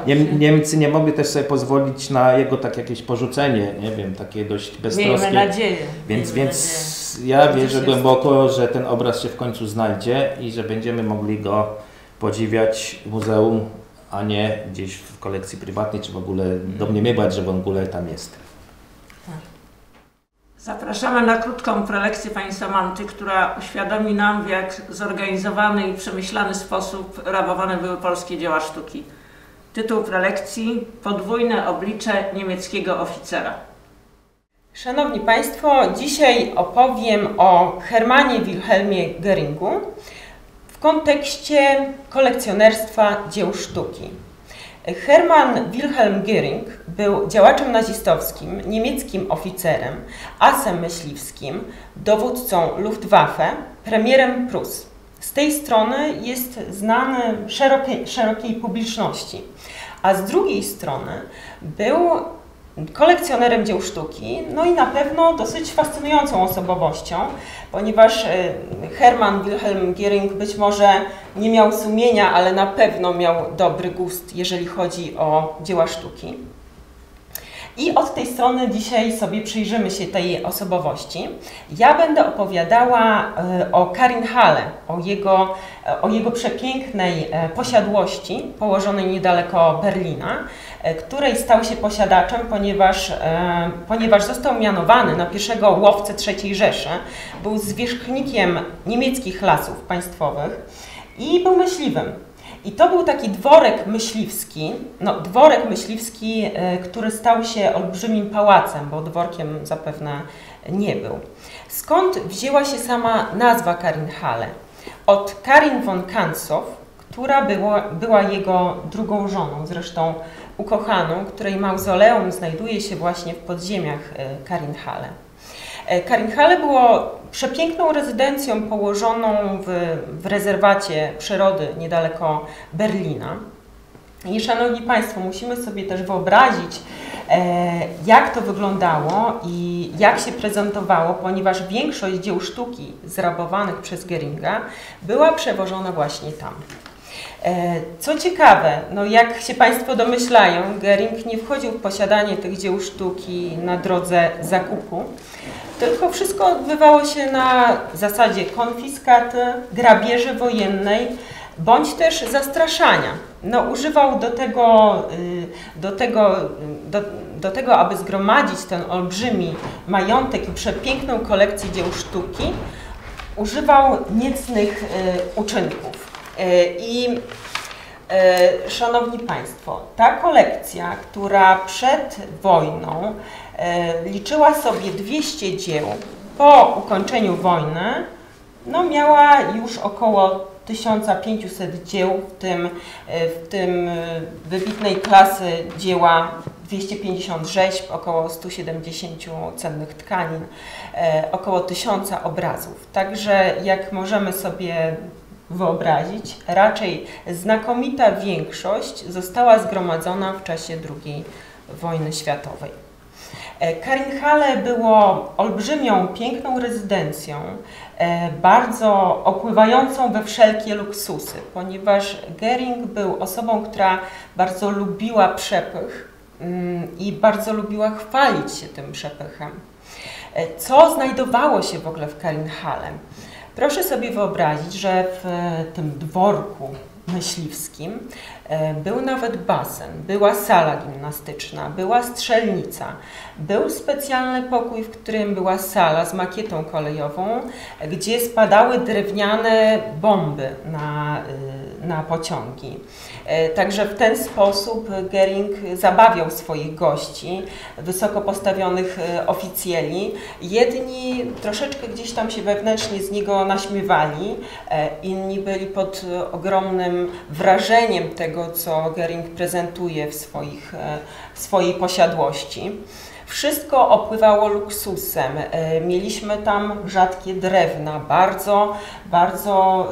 nie, Niemcy nie mogli też sobie pozwolić na jego tak jakieś porzucenie, nie wiem, takie dość beztroskie. Miejmy nadzieję. Więc, Miejmy więc nadzieję. Ja wierzę głęboko, że ten obraz się w końcu znajdzie i że będziemy mogli go podziwiać w muzeum, a nie gdzieś w kolekcji prywatnej, czy w ogóle domniemywać, że w ogóle tam jest. Zapraszamy na krótką prelekcję Pani Samanty, która uświadomi nam, w jak zorganizowany i przemyślany sposób rabowane były polskie dzieła sztuki. Tytuł prelekcji Podwójne oblicze niemieckiego oficera. Szanowni Państwo, dzisiaj opowiem o Hermanie Wilhelmie Geringu w kontekście kolekcjonerstwa dzieł sztuki. Hermann Wilhelm Göring był działaczem nazistowskim, niemieckim oficerem, asem myśliwskim, dowódcą Luftwaffe, premierem Prus. Z tej strony jest znany szerokiej, szerokiej publiczności, a z drugiej strony był kolekcjonerem dzieł sztuki, no i na pewno dosyć fascynującą osobowością, ponieważ e, Hermann Wilhelm Göring być może nie miał sumienia, ale na pewno miał dobry gust, jeżeli chodzi o dzieła sztuki. I od tej strony dzisiaj sobie przyjrzymy się tej osobowości. Ja będę opowiadała e, o Karin Halle, o jego, e, o jego przepięknej e, posiadłości położonej niedaleko Berlina, której stał się posiadaczem, ponieważ, ponieważ został mianowany na pierwszego łowcę III Rzeszy, był zwierzchnikiem niemieckich lasów państwowych i był myśliwym. I to był taki dworek myśliwski, no dworek myśliwski, e, który stał się olbrzymim pałacem, bo dworkiem zapewne nie był. Skąd wzięła się sama nazwa Karinhalle? Od Karin von Kanzow, która była, była jego drugą żoną, zresztą ukochaną, której mauzoleum znajduje się właśnie w podziemiach e, Karinhalle. E, Karinhalle było przepiękną rezydencją położoną w, w rezerwacie przyrody niedaleko Berlina. I szanowni Państwo, musimy sobie też wyobrazić, e, jak to wyglądało i jak się prezentowało, ponieważ większość dzieł sztuki zrabowanych przez Geringa była przewożona właśnie tam. E, co ciekawe, no jak się Państwo domyślają, Gering nie wchodził w posiadanie tych dzieł sztuki na drodze zakupu, tylko wszystko odbywało się na zasadzie konfiskaty, grabieży wojennej, bądź też zastraszania. No, używał do tego, y, do, tego, do, do tego, aby zgromadzić ten olbrzymi majątek i przepiękną kolekcję dzieł sztuki, używał niecnych y, uczynków. Y, I Szanowni Państwo, ta kolekcja, która przed wojną liczyła sobie 200 dzieł. Po ukończeniu wojny no, miała już około 1500 dzieł, w tym, e, w tym e, wybitnej klasy dzieła 250 rzeźb, około 170 cennych tkanin, około 1000 obrazów. Także jak możemy sobie wyobrazić, raczej znakomita większość została zgromadzona w czasie II wojny światowej. E, Karinhale było olbrzymią, piękną rezydencją, e, bardzo opływającą we wszelkie luksusy, ponieważ Gering był osobą, która bardzo lubiła przepych mm, i bardzo lubiła chwalić się tym przepychem. E, co znajdowało się w ogóle w Karinhale? Proszę sobie wyobrazić, że w tym dworku myśliwskim. E, był nawet basen, była sala gimnastyczna, była strzelnica, był specjalny pokój, w którym była sala z makietą kolejową, gdzie spadały drewniane bomby na, y, na pociągi. E, także w ten sposób Gering zabawiał swoich gości, wysoko postawionych e, oficjeli. Jedni troszeczkę gdzieś tam się wewnętrznie z niego naśmiewali, inni byli pod ogromnym wrażeniem tego, co Gering prezentuje w, swoich, w swojej posiadłości. Wszystko opływało luksusem. Mieliśmy tam rzadkie drewna, bardzo, bardzo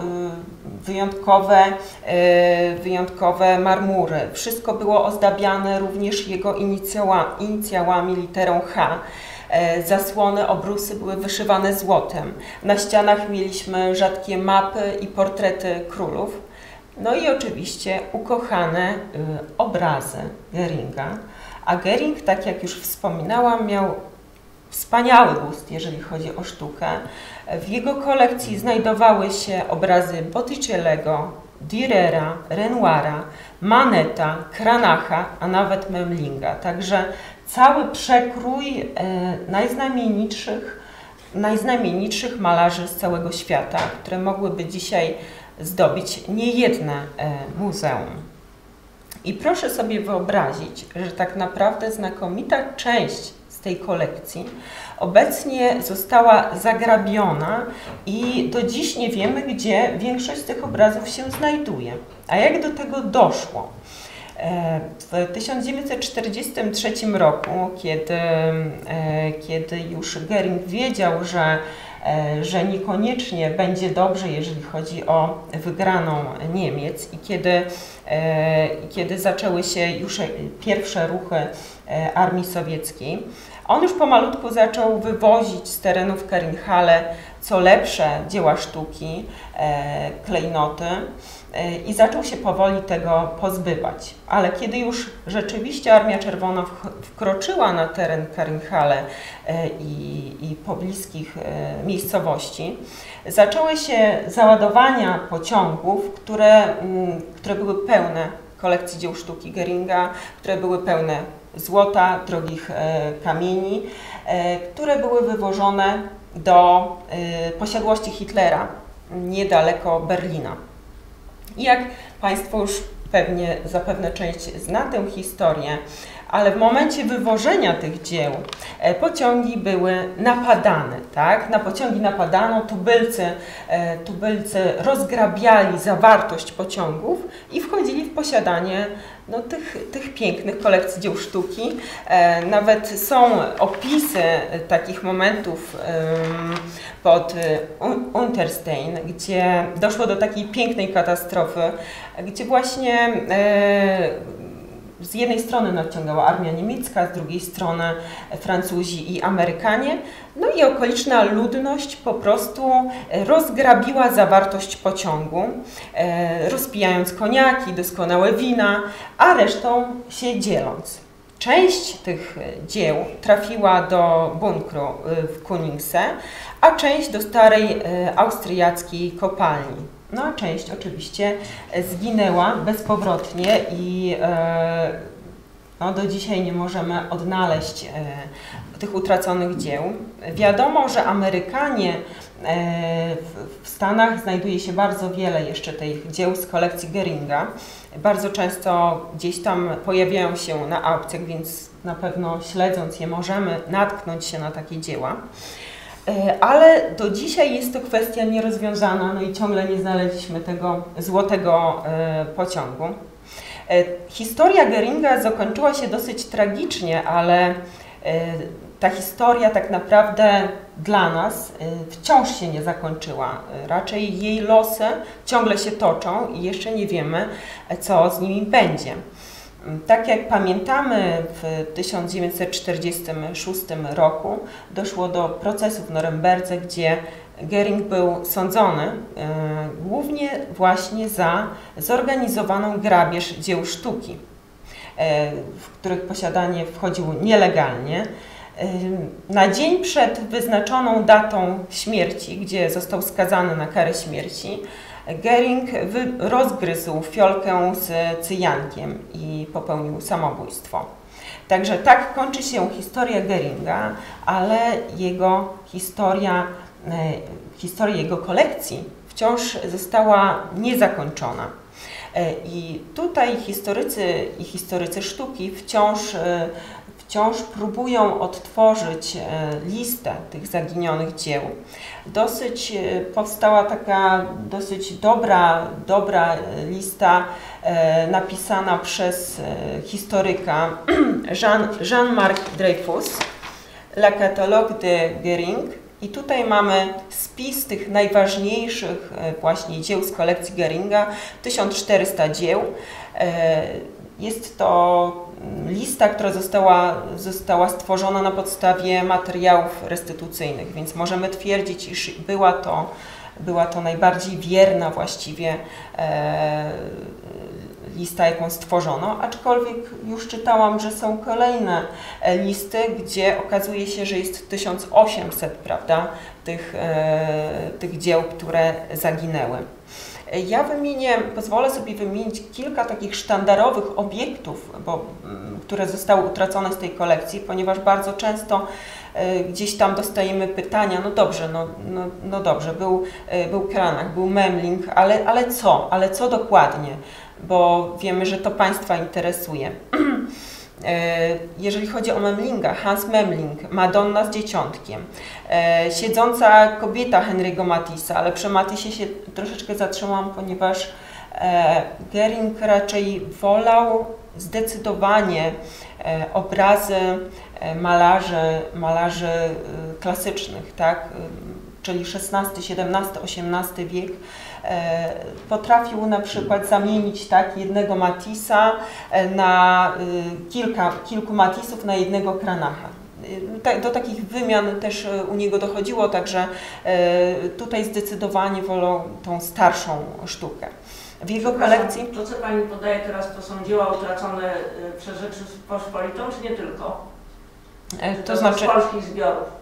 wyjątkowe, e, wyjątkowe marmury. Wszystko było ozdabiane również jego inicjała, inicjałami literą H. E, zasłony, obrusy były wyszywane złotem. Na ścianach mieliśmy rzadkie mapy i portrety królów. No i oczywiście ukochane e, obrazy Geringa. A Gering, tak jak już wspominałam, miał wspaniały gust, jeżeli chodzi o sztukę. W jego kolekcji znajdowały się obrazy Botticellego, Dürera, Renoira, Maneta, Kranacha, a nawet Memlinga. Także cały przekrój e, najznamienitszych, najznamienitszych malarzy z całego świata, które mogłyby dzisiaj zdobić niejedne e, muzeum. I proszę sobie wyobrazić, że tak naprawdę znakomita część tej kolekcji obecnie została zagrabiona i do dziś nie wiemy, gdzie większość z tych obrazów się znajduje. A jak do tego doszło? E, w 1943 roku, kiedy, e, kiedy już Goering wiedział, że, że niekoniecznie będzie dobrze, jeżeli chodzi o wygraną Niemiec. I kiedy, kiedy zaczęły się już pierwsze ruchy armii sowieckiej, on już pomalutku zaczął wywozić z terenów Kerinhale co lepsze dzieła sztuki, e, klejnoty e, i zaczął się powoli tego pozbywać. Ale kiedy już rzeczywiście Armia Czerwona wkroczyła na teren Karinhale e, i, i pobliskich miejscowości, zaczęły się załadowania pociągów, które, mm, które były pełne kolekcji dzieł sztuki Geringa, które były pełne złota, drogich kamieni, które były wywożone do e, posiadłości Hitlera niedaleko Berlina. Jak Państwo już pewnie, zapewne część zna tę historię, ale w momencie wywożenia tych dzieł e, pociągi były napadane, tak? Na pociągi napadano, tubylcy, e, tubylcy rozgrabiali zawartość pociągów i wchodzili w posiadanie no, tych, tych pięknych kolekcji dzieł sztuki. E, nawet są opisy takich momentów pod Unterstein, gdzie doszło do takiej pięknej katastrofy, gdzie właśnie z jednej strony nadciągała armia niemiecka, z drugiej strony Francuzi i Amerykanie. No i okoliczna ludność po prostu rozgrabiła zawartość pociągu, e, rozpijając koniaki, doskonałe wina, a resztą się dzieląc. Część tych dzieł trafiła do bunkru e, w Kuningse, a część do starej e, austriackiej kopalni. No a część oczywiście zginęła bezpowrotnie i e, no, do dzisiaj nie możemy odnaleźć e, tych utraconych dzieł. Wiadomo, że Amerykanie e, w Stanach znajduje się bardzo wiele jeszcze tych dzieł z kolekcji Geringa. Bardzo często gdzieś tam pojawiają się na aukcjach, więc na pewno śledząc je możemy natknąć się na takie dzieła. E, ale do dzisiaj jest to kwestia nierozwiązana, no i ciągle nie znaleźliśmy tego złotego pociągu. E, historia Geringa zakończyła się dosyć tragicznie, ale ta historia tak naprawdę dla nas wciąż się nie zakończyła. Raczej jej losy ciągle się toczą i jeszcze nie wiemy, co z nimi będzie. Tak jak pamiętamy, w 1946 roku doszło do procesu w Norymberdze, gdzie Gering był sądzony e, głównie właśnie za zorganizowaną grabież dzieł sztuki, e, w których posiadanie wchodził nielegalnie. E, na dzień przed wyznaczoną datą śmierci, gdzie został skazany na karę śmierci, Gering rozgryzł fiolkę z cyjankiem i popełnił samobójstwo. Także tak kończy się historia Geringa, ale jego historia, e, historia jego kolekcji wciąż została niezakończona. E, I tutaj historycy i historycy sztuki wciąż e, wciąż próbują odtworzyć listę tych zaginionych dzieł. Dosyć powstała taka dosyć dobra, dobra lista napisana przez historyka Jean, Jean-Marc Dreyfus, La Catalogue de Gering. I tutaj mamy spis tych najważniejszych właśnie dzieł z kolekcji Geringa, 1400 dzieł. Jest to lista, która została, została stworzona na podstawie materiałów restytucyjnych, więc możemy twierdzić, iż była to, była to najbardziej wierna właściwie e, lista, jaką stworzono, aczkolwiek już czytałam, że są kolejne e, listy, gdzie okazuje się, że jest 1800 prawda, tych, e, tych dzieł, które zaginęły. Ja wymienię, pozwolę sobie wymienić kilka takich sztandarowych obiektów, bo, które zostały utracone z tej kolekcji, ponieważ bardzo często gdzieś tam dostajemy pytania, no dobrze, no, no, no dobrze, był, e, był Kranach, był Memling, ale, ale co, ale co dokładnie, bo wiemy, że to Państwa interesuje. E, jeżeli chodzi o Memlinga, Hans Memling, Madonna z dzieciątkiem, e, siedząca kobieta Henry'ego Matissa, ale przy Matissie się troszeczkę zatrzymałam, ponieważ e, Gering raczej wolał zdecydowanie obrazy malarzy, malarzy klasycznych, tak? czyli XVI, XVII, XVIII wiek, E, potrafił na przykład zamienić tak jednego Matisa e, na kilka, kilku Matisów na jednego Kranacha. Do takich wymian też e, u niego dochodziło, także tutaj zdecydowanie wolą tą starszą sztukę. W jego kolekcji... To, co Pani podaje teraz, to są dzieła utracone przez Rzeczypospolitą, czy nie tylko? To, to znaczy... Z polskich zbiorów.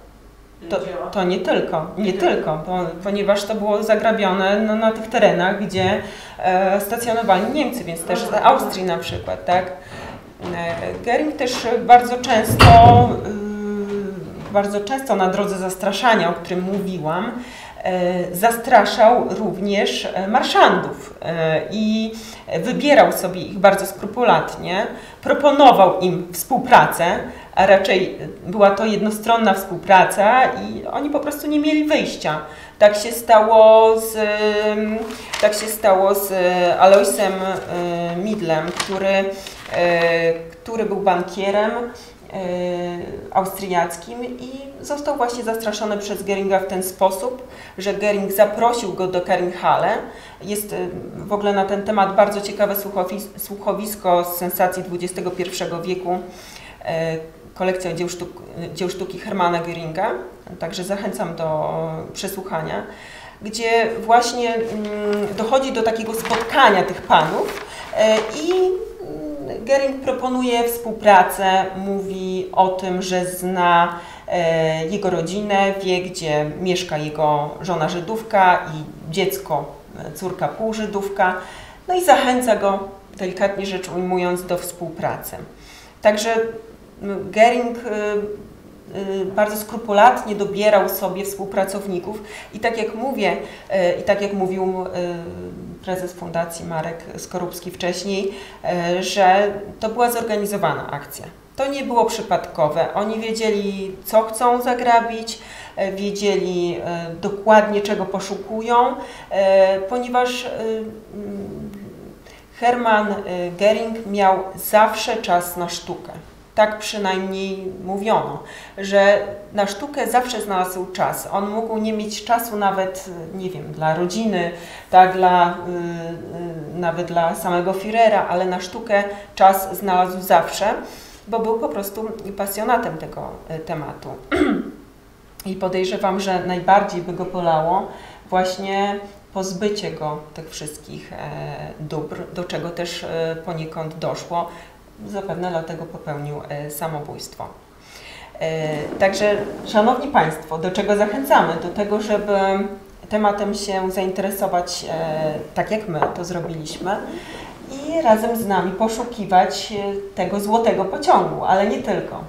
To, to nie tylko, nie tylko, bo, ponieważ to było zagrabione no, na tych terenach, gdzie e, stacjonowali Niemcy, więc też z Austrii na przykład, tak. E, Gering też bardzo często, y, bardzo często na drodze zastraszania, o którym mówiłam, e, zastraszał również e, marszandów e, i wybierał sobie ich bardzo skrupulatnie, proponował im współpracę, a raczej była to jednostronna współpraca i oni po prostu nie mieli wyjścia. Tak się stało z, tak się stało z Aloisem e, Midlem, który, e, który był bankierem e, austriackim i został właśnie zastraszony przez Geringa w ten sposób, że Gering zaprosił go do Karinhale. Jest w ogóle na ten temat bardzo ciekawe słuchowisko z sensacji XXI wieku, kolekcja dzieł, sztuk, dzieł sztuki Hermana Göringa, także zachęcam do przesłuchania, gdzie właśnie mm, dochodzi do takiego spotkania tych panów e, i Gering proponuje współpracę, mówi o tym, że zna e, jego rodzinę, wie gdzie mieszka jego żona Żydówka i dziecko, e, córka półżydówka, no i zachęca go, delikatnie rzecz ujmując, do współpracy. Także Gering y, bardzo skrupulatnie dobierał sobie współpracowników i tak jak mówię, y, i tak jak mówił prezes Fundacji Marek Skorupski wcześniej, że to była zorganizowana akcja. To nie było przypadkowe. Oni wiedzieli, co chcą zagrabić, wiedzieli dokładnie, czego poszukują, ponieważ mm, Hermann Gering miał zawsze czas na sztukę. Tak przynajmniej mówiono, że na sztukę zawsze znalazł czas. On mógł nie mieć czasu nawet, nie wiem, dla rodziny, tak, dla, yy, nawet dla samego Führera, ale na sztukę czas znalazł zawsze, bo był po prostu pasjonatem tego y, tematu. I podejrzewam, że najbardziej by go bolało właśnie pozbycie go tych wszystkich e, dóbr, do czego też e, poniekąd doszło Zapewne dlatego popełnił e, samobójstwo. E, także, Szanowni Państwo, do czego zachęcamy? Do tego, żeby tematem się zainteresować tak jak my to zrobiliśmy i razem z nami poszukiwać tego złotego pociągu, ale nie tylko.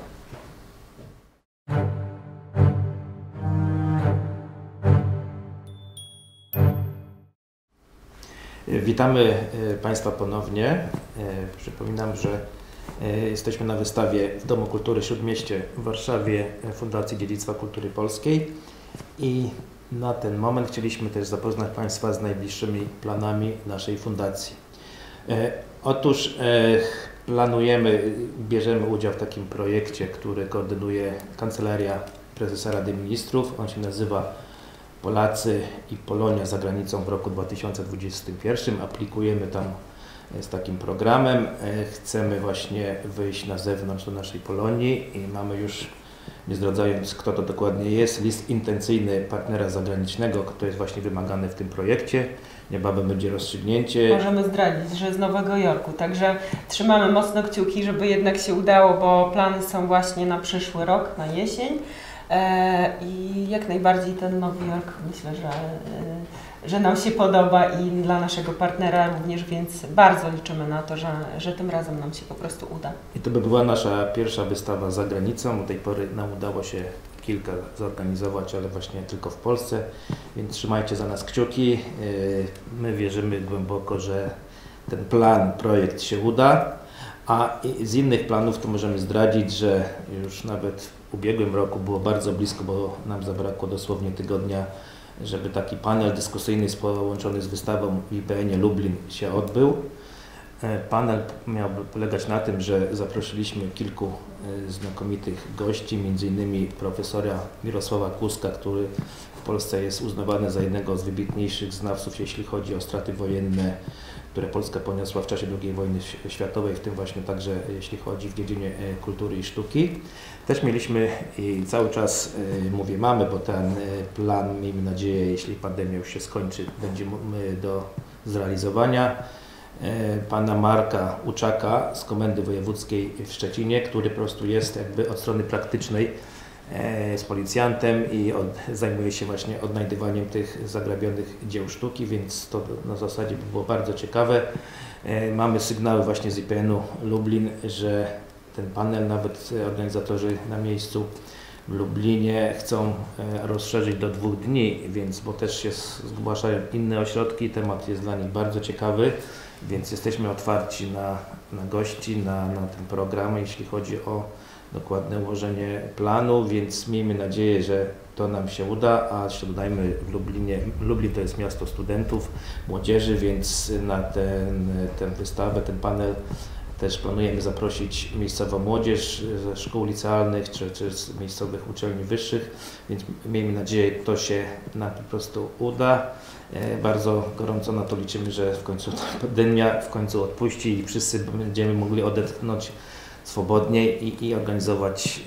Witamy e, Państwa ponownie. E, przypominam, że e, jesteśmy na wystawie w Domu Kultury Śródmieście w Warszawie Fundacji Dziedzictwa Kultury Polskiej i na ten moment chcieliśmy też zapoznać Państwa z najbliższymi planami naszej fundacji. Otóż planujemy, bierzemy udział w takim projekcie, który koordynuje Kancelaria Prezesa Rady Ministrów. On się nazywa Polacy i Polonia za granicą w roku 2021. Aplikujemy tam z takim programem. E, chcemy właśnie wyjść na zewnątrz do naszej Polonii i mamy już, nie zdradzając kto to dokładnie jest, list intencyjny partnera zagranicznego, który jest właśnie wymagany w tym projekcie. Niebawem będzie rozstrzygnięcie. Możemy zdradzić, że z Nowego Jorku, także trzymamy mocno kciuki, żeby jednak się udało, bo plany są właśnie na przyszły rok, na jesień. E, I jak najbardziej ten Nowy Jork myślę, że, e, że nam się podoba i dla naszego partnera również, więc bardzo liczymy na to, że, że tym razem nam się po prostu uda. I to by była nasza pierwsza wystawa za granicą. Do tej pory nam udało się kilka zorganizować, ale właśnie tylko w Polsce, więc trzymajcie za nas kciuki. E, my wierzymy głęboko, że ten plan, projekt się uda. A z innych planów to możemy zdradzić, że już nawet w ubiegłym roku było bardzo blisko, bo nam zabrakło dosłownie tygodnia, żeby taki panel dyskusyjny połączony z wystawą w IPN Lublin się odbył. E, panel miał polegać na tym, że zaprosiliśmy kilku e, znakomitych gości, m.in. profesora Mirosława Kuska, który w Polsce jest uznawany za jednego z wybitniejszych znawców, jeśli chodzi o straty wojenne które Polska poniosła w czasie II wojny światowej, w tym właśnie także jeśli chodzi w dziedzinie e, kultury i sztuki. Też mieliśmy i cały czas e, mówię mamy, bo ten e, plan, miejmy nadzieję, jeśli pandemia już się skończy, będzie do zrealizowania pana Marka Uczaka z Komendy Wojewódzkiej w Szczecinie, który po prostu jest jakby od strony praktycznej E, z policjantem i od, zajmuje się właśnie odnajdywaniem tych zagrabionych dzieł sztuki, więc to na zasadzie by było bardzo ciekawe. E, mamy sygnały właśnie z IPN-u Lublin, że ten panel, nawet organizatorzy na miejscu w Lublinie chcą e, rozszerzyć do dwóch dni, więc bo też się zgłaszają inne ośrodki, temat jest dla nich bardzo ciekawy, więc jesteśmy otwarci na, na gości, na, na ten program, jeśli chodzi o dokładne ułożenie planu, więc miejmy nadzieję, że to nam się uda, a jeszcze dodajmy w Lublinie, Lublin to jest miasto studentów, młodzieży, więc na ten, tę wystawę, ten panel też planujemy zaprosić miejscową młodzież ze szkół licealnych czy, czy z miejscowych uczelni wyższych, więc miejmy nadzieję, że to się nam po prostu uda. E, bardzo gorąco na to liczymy, że w końcu pandemia w końcu odpuści i wszyscy będziemy mogli odetchnąć swobodniej i, i organizować,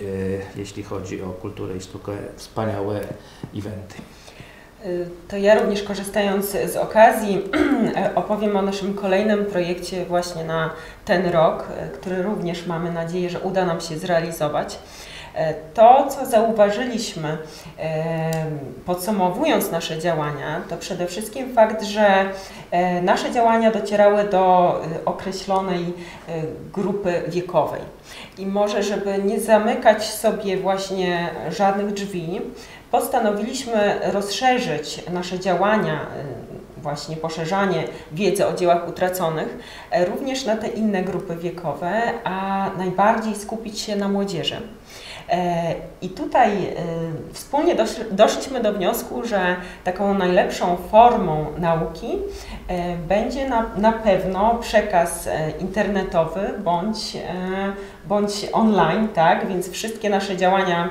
e, jeśli chodzi o kulturę i sztukę, wspaniałe eventy. E, to ja również korzystając z okazji opowiem o naszym kolejnym projekcie właśnie na ten rok, e, który również mamy nadzieję, że uda nam się zrealizować. E, to, co zauważyliśmy, e, podsumowując nasze działania, to przede wszystkim fakt, że e, nasze działania docierały do określonej grupy wiekowej. I może, żeby nie zamykać sobie właśnie żadnych drzwi, postanowiliśmy rozszerzyć nasze działania właśnie poszerzanie wiedzy o dziełach utraconych, również na te inne grupy wiekowe, a najbardziej skupić się na młodzieży. E, I tutaj e, wspólnie doszliśmy do wniosku, że taką najlepszą formą nauki e, będzie na, na pewno przekaz internetowy bądź, bądź online, tak? Więc wszystkie nasze działania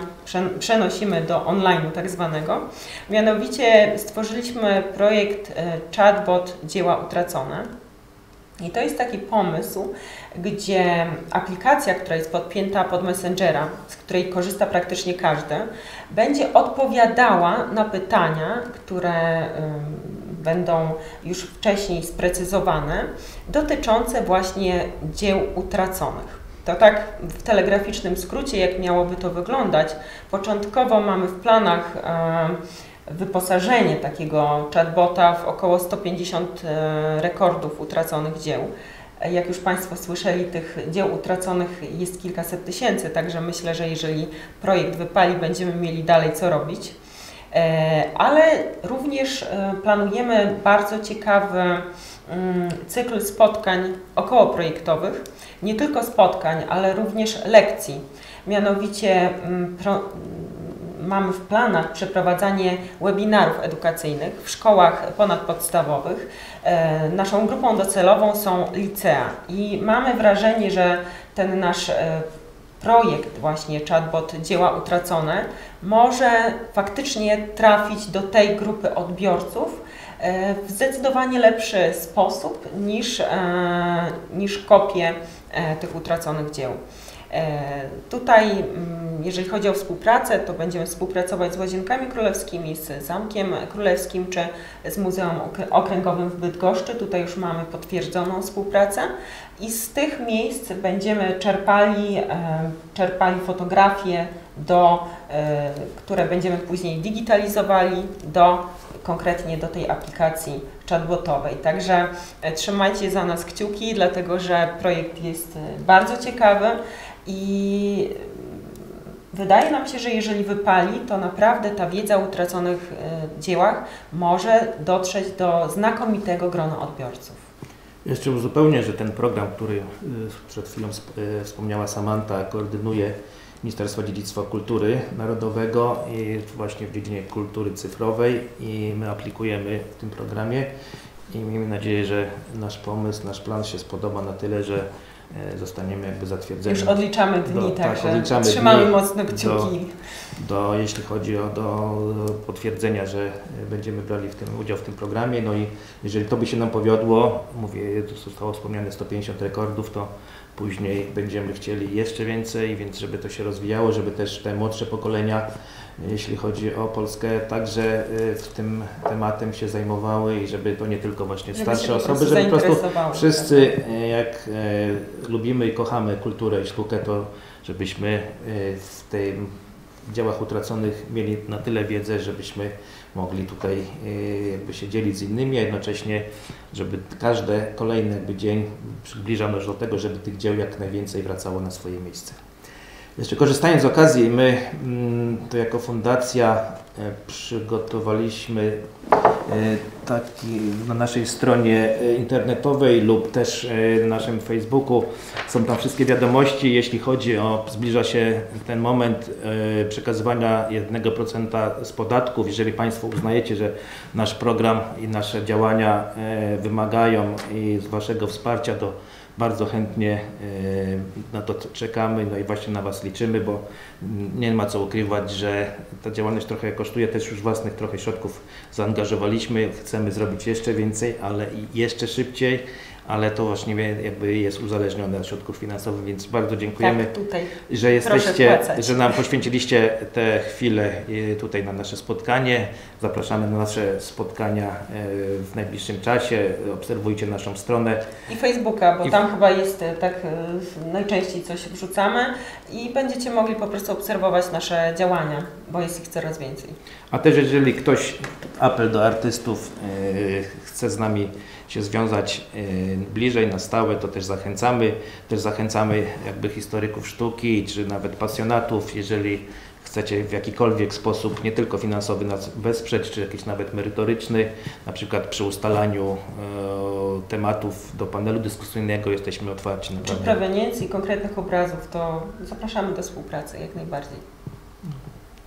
przenosimy do online'u tak zwanego. Mianowicie stworzyliśmy projekt Chatbot Dzieła Utracone. I to jest taki pomysł, gdzie aplikacja, która jest podpięta pod Messengera, z której korzysta praktycznie każdy, będzie odpowiadała na pytania, które będą już wcześniej sprecyzowane, dotyczące właśnie dzieł utraconych. To tak w telegraficznym skrócie, jak miałoby to wyglądać. Początkowo mamy w planach wyposażenie takiego chatbota w około 150 rekordów utraconych dzieł. Jak już Państwo słyszeli, tych dzieł utraconych jest kilkaset tysięcy, także myślę, że jeżeli projekt wypali, będziemy mieli dalej co robić. E, ale również e, planujemy bardzo ciekawy mm, cykl spotkań okołoprojektowych, nie tylko spotkań, ale również lekcji. Mianowicie mm, mamy w planach przeprowadzanie webinarów edukacyjnych w szkołach ponadpodstawowych. E, naszą grupą docelową są licea i mamy wrażenie, że ten nasz e, projekt właśnie chatbot Dzieła Utracone może faktycznie trafić do tej grupy odbiorców e, w zdecydowanie lepszy sposób niż, niż kopie tych utraconych dzieł. E, tutaj, mm, jeżeli chodzi o współpracę, to będziemy współpracować z Łazienkami Królewskimi, z Zamkiem Królewskim czy z Muzeum Okręgowym w Bydgoszczy. Tutaj już mamy potwierdzoną współpracę i z tych miejsc będziemy czerpali, e, czerpali fotografie, do, e, które będziemy później digitalizowali do konkretnie do tej aplikacji chatbotowej. Także trzymajcie za nas kciuki, dlatego że projekt jest bardzo ciekawy. I wydaje nam się, że jeżeli wypali, to naprawdę ta wiedza o utraconych e, dziełach może dotrzeć do znakomitego grona odbiorców. Jeszcze uzupełnię, że ten program, który e, przed chwilą e, wspomniała Samanta, koordynuje Ministerstwo Dziedzictwa Kultury Narodowego i właśnie w dziedzinie kultury cyfrowej i my aplikujemy w tym programie i miejmy nadzieję, że nasz pomysł, nasz plan się spodoba na tyle, że zostaniemy jakby zatwierdzeni. Już odliczamy dni, do, tak, odliczamy trzymamy dni mocno kciuki. Do, do, jeśli chodzi o do potwierdzenia, że będziemy brali w tym, udział w tym programie, no i jeżeli to by się nam powiodło, mówię, zostało wspomniane 150 rekordów, to później będziemy chcieli jeszcze więcej, więc żeby to się rozwijało, żeby też te młodsze pokolenia jeśli chodzi o Polskę, także y, w tym tematem się zajmowały i żeby to nie tylko właśnie starsze osoby, żeby po prostu wszyscy, tak. y, jak y, lubimy i kochamy kulturę i sztukę, to żebyśmy w tym dziełach utraconych mieli na tyle wiedzę, żebyśmy mogli tutaj jakby się dzielić z innymi, a jednocześnie, żeby każdy kolejny dzień przybliżał nas do tego, żeby tych dzieł jak najwięcej wracało na swoje miejsce. Jeszcze korzystając z okazji, my mm, to jako fundacja e, przygotowaliśmy e, taki na naszej stronie e, internetowej lub też na naszym Facebooku są tam wszystkie wiadomości, jeśli chodzi o, zbliża się ten moment przekazywania 1% z podatków. Jeżeli Państwo uznajecie, że nasz program i nasze działania wymagają i z Waszego wsparcia, to bardzo chętnie e, na to czekamy, no i właśnie na Was liczymy, bo nie ma co ukrywać, że ta działalność trochę kosztuje, też już własnych trochę środków zaangażowaliśmy, chcemy zrobić jeszcze więcej, ale jeszcze szybciej ale to właśnie jakby jest uzależnione od środków finansowych, więc bardzo dziękujemy, tak, że jesteście, że nam poświęciliście te chwile y, tutaj na nasze spotkanie. Zapraszamy na nasze spotkania y, w najbliższym czasie. Obserwujcie naszą stronę. I Facebooka, bo I tam chyba jest y, tak najczęściej coś wrzucamy i będziecie mogli po prostu obserwować nasze działania, bo jest ich coraz więcej. A też jeżeli ktoś, apel do artystów, chce z nami się związać y, bliżej, na stałe, to też zachęcamy. Też zachęcamy jakby historyków sztuki, czy nawet pasjonatów, jeżeli chcecie w jakikolwiek sposób, nie tylko finansowy nas wesprzeć, czy jakiś nawet merytoryczny, na przykład przy ustalaniu e, tematów do panelu dyskusyjnego jesteśmy otwarci. Czy proweniencji konkretnych obrazów, to zapraszamy do współpracy jak najbardziej.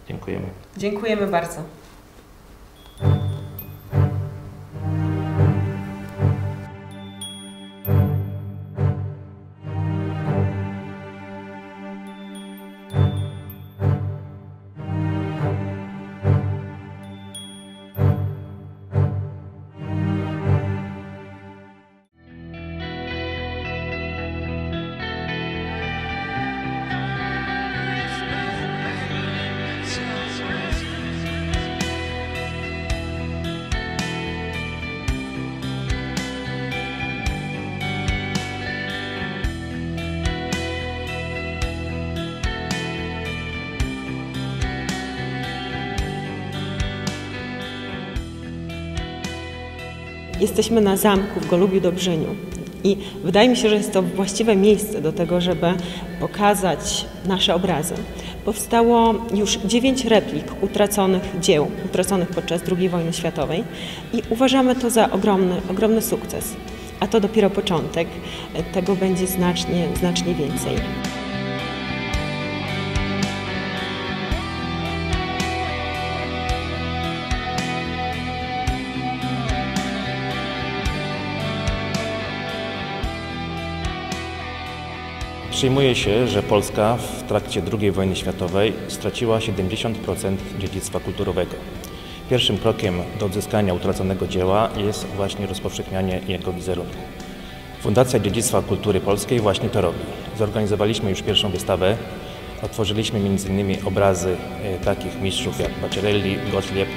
Dziękujemy. Dziękujemy bardzo. Jesteśmy na zamku w Golubiu Dobrzyniu i wydaje mi się, że jest to właściwe miejsce do tego, żeby pokazać nasze obrazy. Powstało już dziewięć replik utraconych dzieł, utraconych podczas II wojny światowej i uważamy to za ogromny, ogromny sukces. A to dopiero początek, tego będzie znacznie, znacznie więcej. Przyjmuje się, że Polska w trakcie II wojny światowej straciła 70% dziedzictwa kulturowego. Pierwszym krokiem do odzyskania utraconego dzieła jest właśnie rozpowszechnianie jego wizerunku. Fundacja Dziedzictwa Kultury Polskiej właśnie to robi. Zorganizowaliśmy już pierwszą wystawę. Otworzyliśmy m.in. obrazy e, takich mistrzów jak Bacciarelli, Gottlieb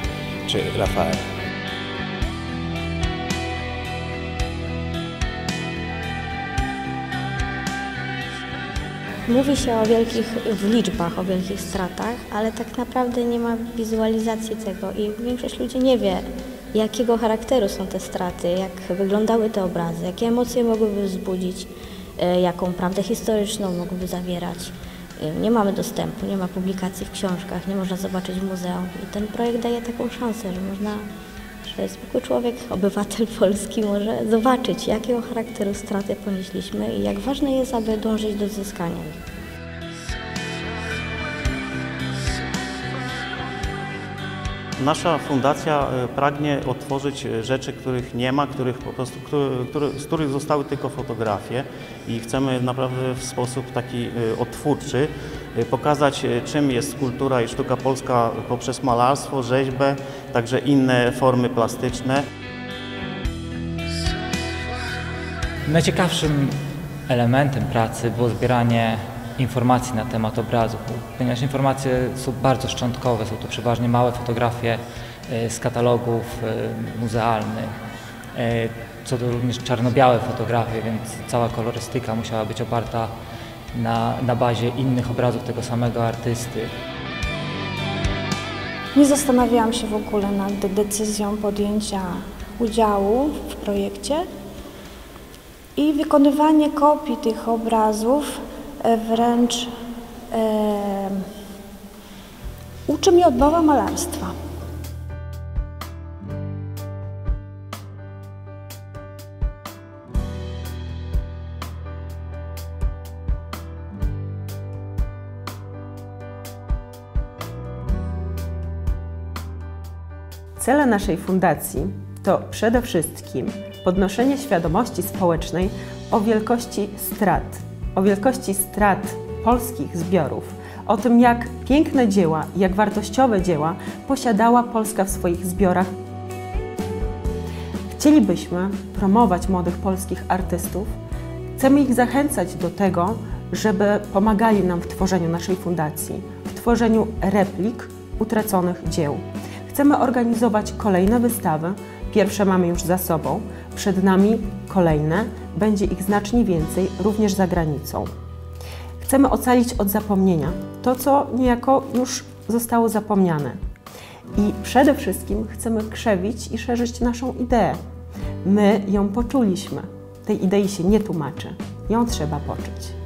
czy Rafael. Mówi się o wielkich, w liczbach o wielkich stratach, ale tak naprawdę nie ma wizualizacji tego i większość ludzi nie wie, jakiego charakteru są te straty, jak wyglądały te obrazy, jakie emocje mogłyby wzbudzić, e, jaką prawdę historyczną mogłyby zawierać. E, Nie mamy dostępu, nie ma publikacji w książkach, nie można zobaczyć w muzeum i ten projekt daje taką szansę, że można, zwykły człowiek, obywatel Polski może zobaczyć, jakiego charakteru straty ponieśliśmy i jak ważne jest, aby dążyć do odzyskania. Nasza fundacja e, pragnie otworzyć e, rzeczy, których nie ma, których po prostu, które, z których zostały tylko fotografie i chcemy naprawdę w sposób taki e, odtwórczy pokazać, e, czym jest kultura i sztuka polska poprzez malarstwo, rzeźbę, także inne formy plastyczne. Najciekawszym elementem pracy było zbieranie informacji na temat obrazu, ponieważ informacje są bardzo szczątkowe, są to przeważnie małe fotografie e, z katalogów muzealnych. Są to również czarno-białe fotografie, więc cała kolorystyka musiała być oparta na, na bazie innych obrazów tego samego artysty. Nie zastanawiałam się w ogóle nad decyzją podjęcia udziału w projekcie i wykonywanie kopii tych obrazów e, wręcz e, uczy mnie odmowa malarstwa. Cele naszej fundacji to przede wszystkim podnoszenie świadomości społecznej o wielkości strat, o wielkości strat polskich zbiorów, o tym, jak piękne dzieła, jak wartościowe dzieła posiadała Polska w swoich zbiorach. Chcielibyśmy promować młodych polskich artystów, chcemy ich zachęcać do tego, żeby pomagali nam w tworzeniu naszej fundacji, w tworzeniu replik utraconych dzieł. Chcemy organizować kolejne wystawy. Pierwsze mamy już za sobą, przed nami kolejne, będzie ich znacznie więcej, również za granicą. Chcemy ocalić od zapomnienia to, co niejako już zostało zapomniane. I przede wszystkim chcemy krzewić i szerzyć naszą ideę. My ją poczuliśmy. Tej idei się nie tłumaczy, ją trzeba poczuć.